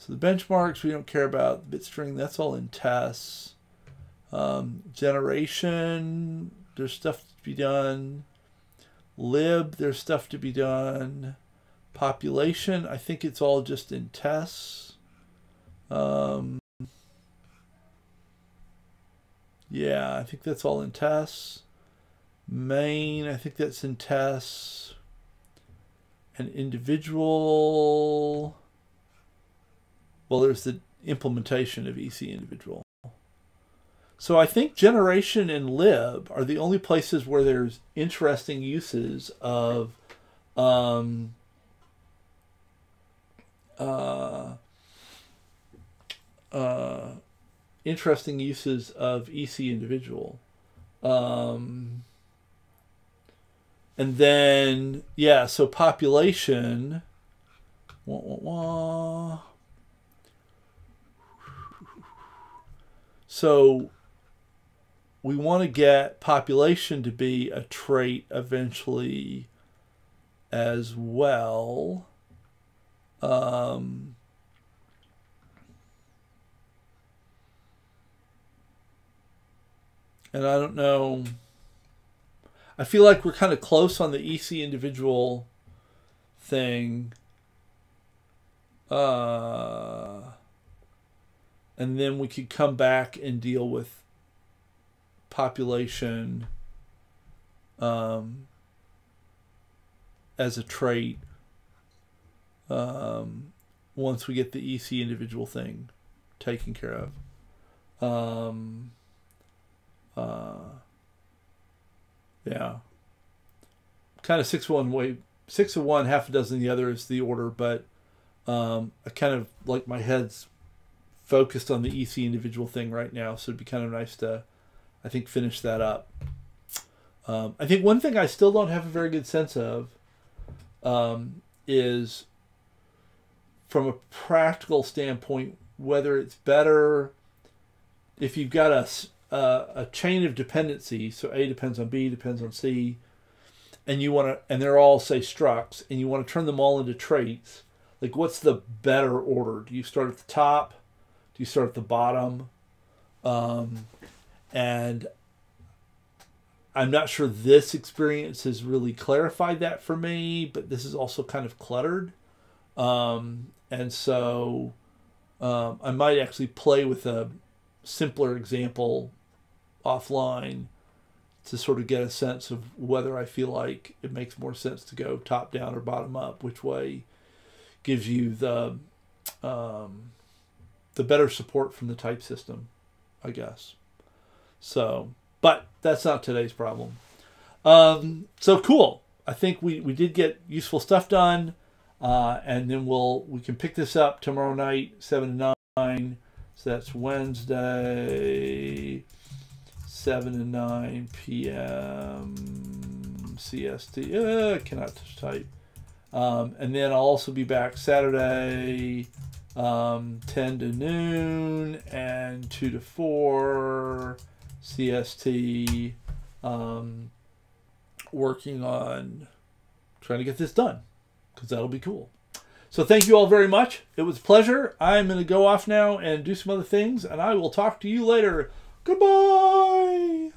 So the benchmarks we don't care about. Bitstring, that's all in tests. Um, generation, there's stuff to be done. Lib, there's stuff to be done. Population, I think it's all just in tests. Um, yeah, I think that's all in tests. Main, I think that's in tests. An individual. Well, there's the implementation of EC individual. So I think generation and lib are the only places where there's interesting uses of um, uh, uh, interesting uses of EC individual. Um, and then, yeah, so population. Wah, wah, wah. So we want to get population to be a trait eventually as well. Um, and I don't know. I feel like we're kind of close on the EC individual thing. Uh, and then we could come back and deal with population um, as a trait um, once we get the EC individual thing taken care of. Um, uh, yeah. Kind of six one way six of one, half a dozen the other is the order, but um, I kind of like my head's focused on the EC individual thing right now, so it'd be kind of nice to, I think, finish that up. Um, I think one thing I still don't have a very good sense of um, is, from a practical standpoint, whether it's better if you've got a, a, a chain of dependency, so A depends on B, depends on C, and you want to, and they're all say structs, and you want to turn them all into traits. Like, what's the better order? Do you start at the top? Do you start at the bottom? Um, and I'm not sure this experience has really clarified that for me, but this is also kind of cluttered. Um, and so um, I might actually play with a simpler example offline to sort of get a sense of whether I feel like it makes more sense to go top down or bottom up, which way gives you the um, the better support from the type system, I guess. So, but that's not today's problem. Um, so cool. I think we, we did get useful stuff done. Uh, and then we'll we can pick this up tomorrow night, seven to nine. So that's Wednesday, seven to nine p.m. CST. Uh, cannot type. Um, and then I'll also be back Saturday, um, 10 to noon and 2 to 4 CST, um, working on trying to get this done because that'll be cool. So thank you all very much. It was a pleasure. I'm going to go off now and do some other things, and I will talk to you later. Goodbye.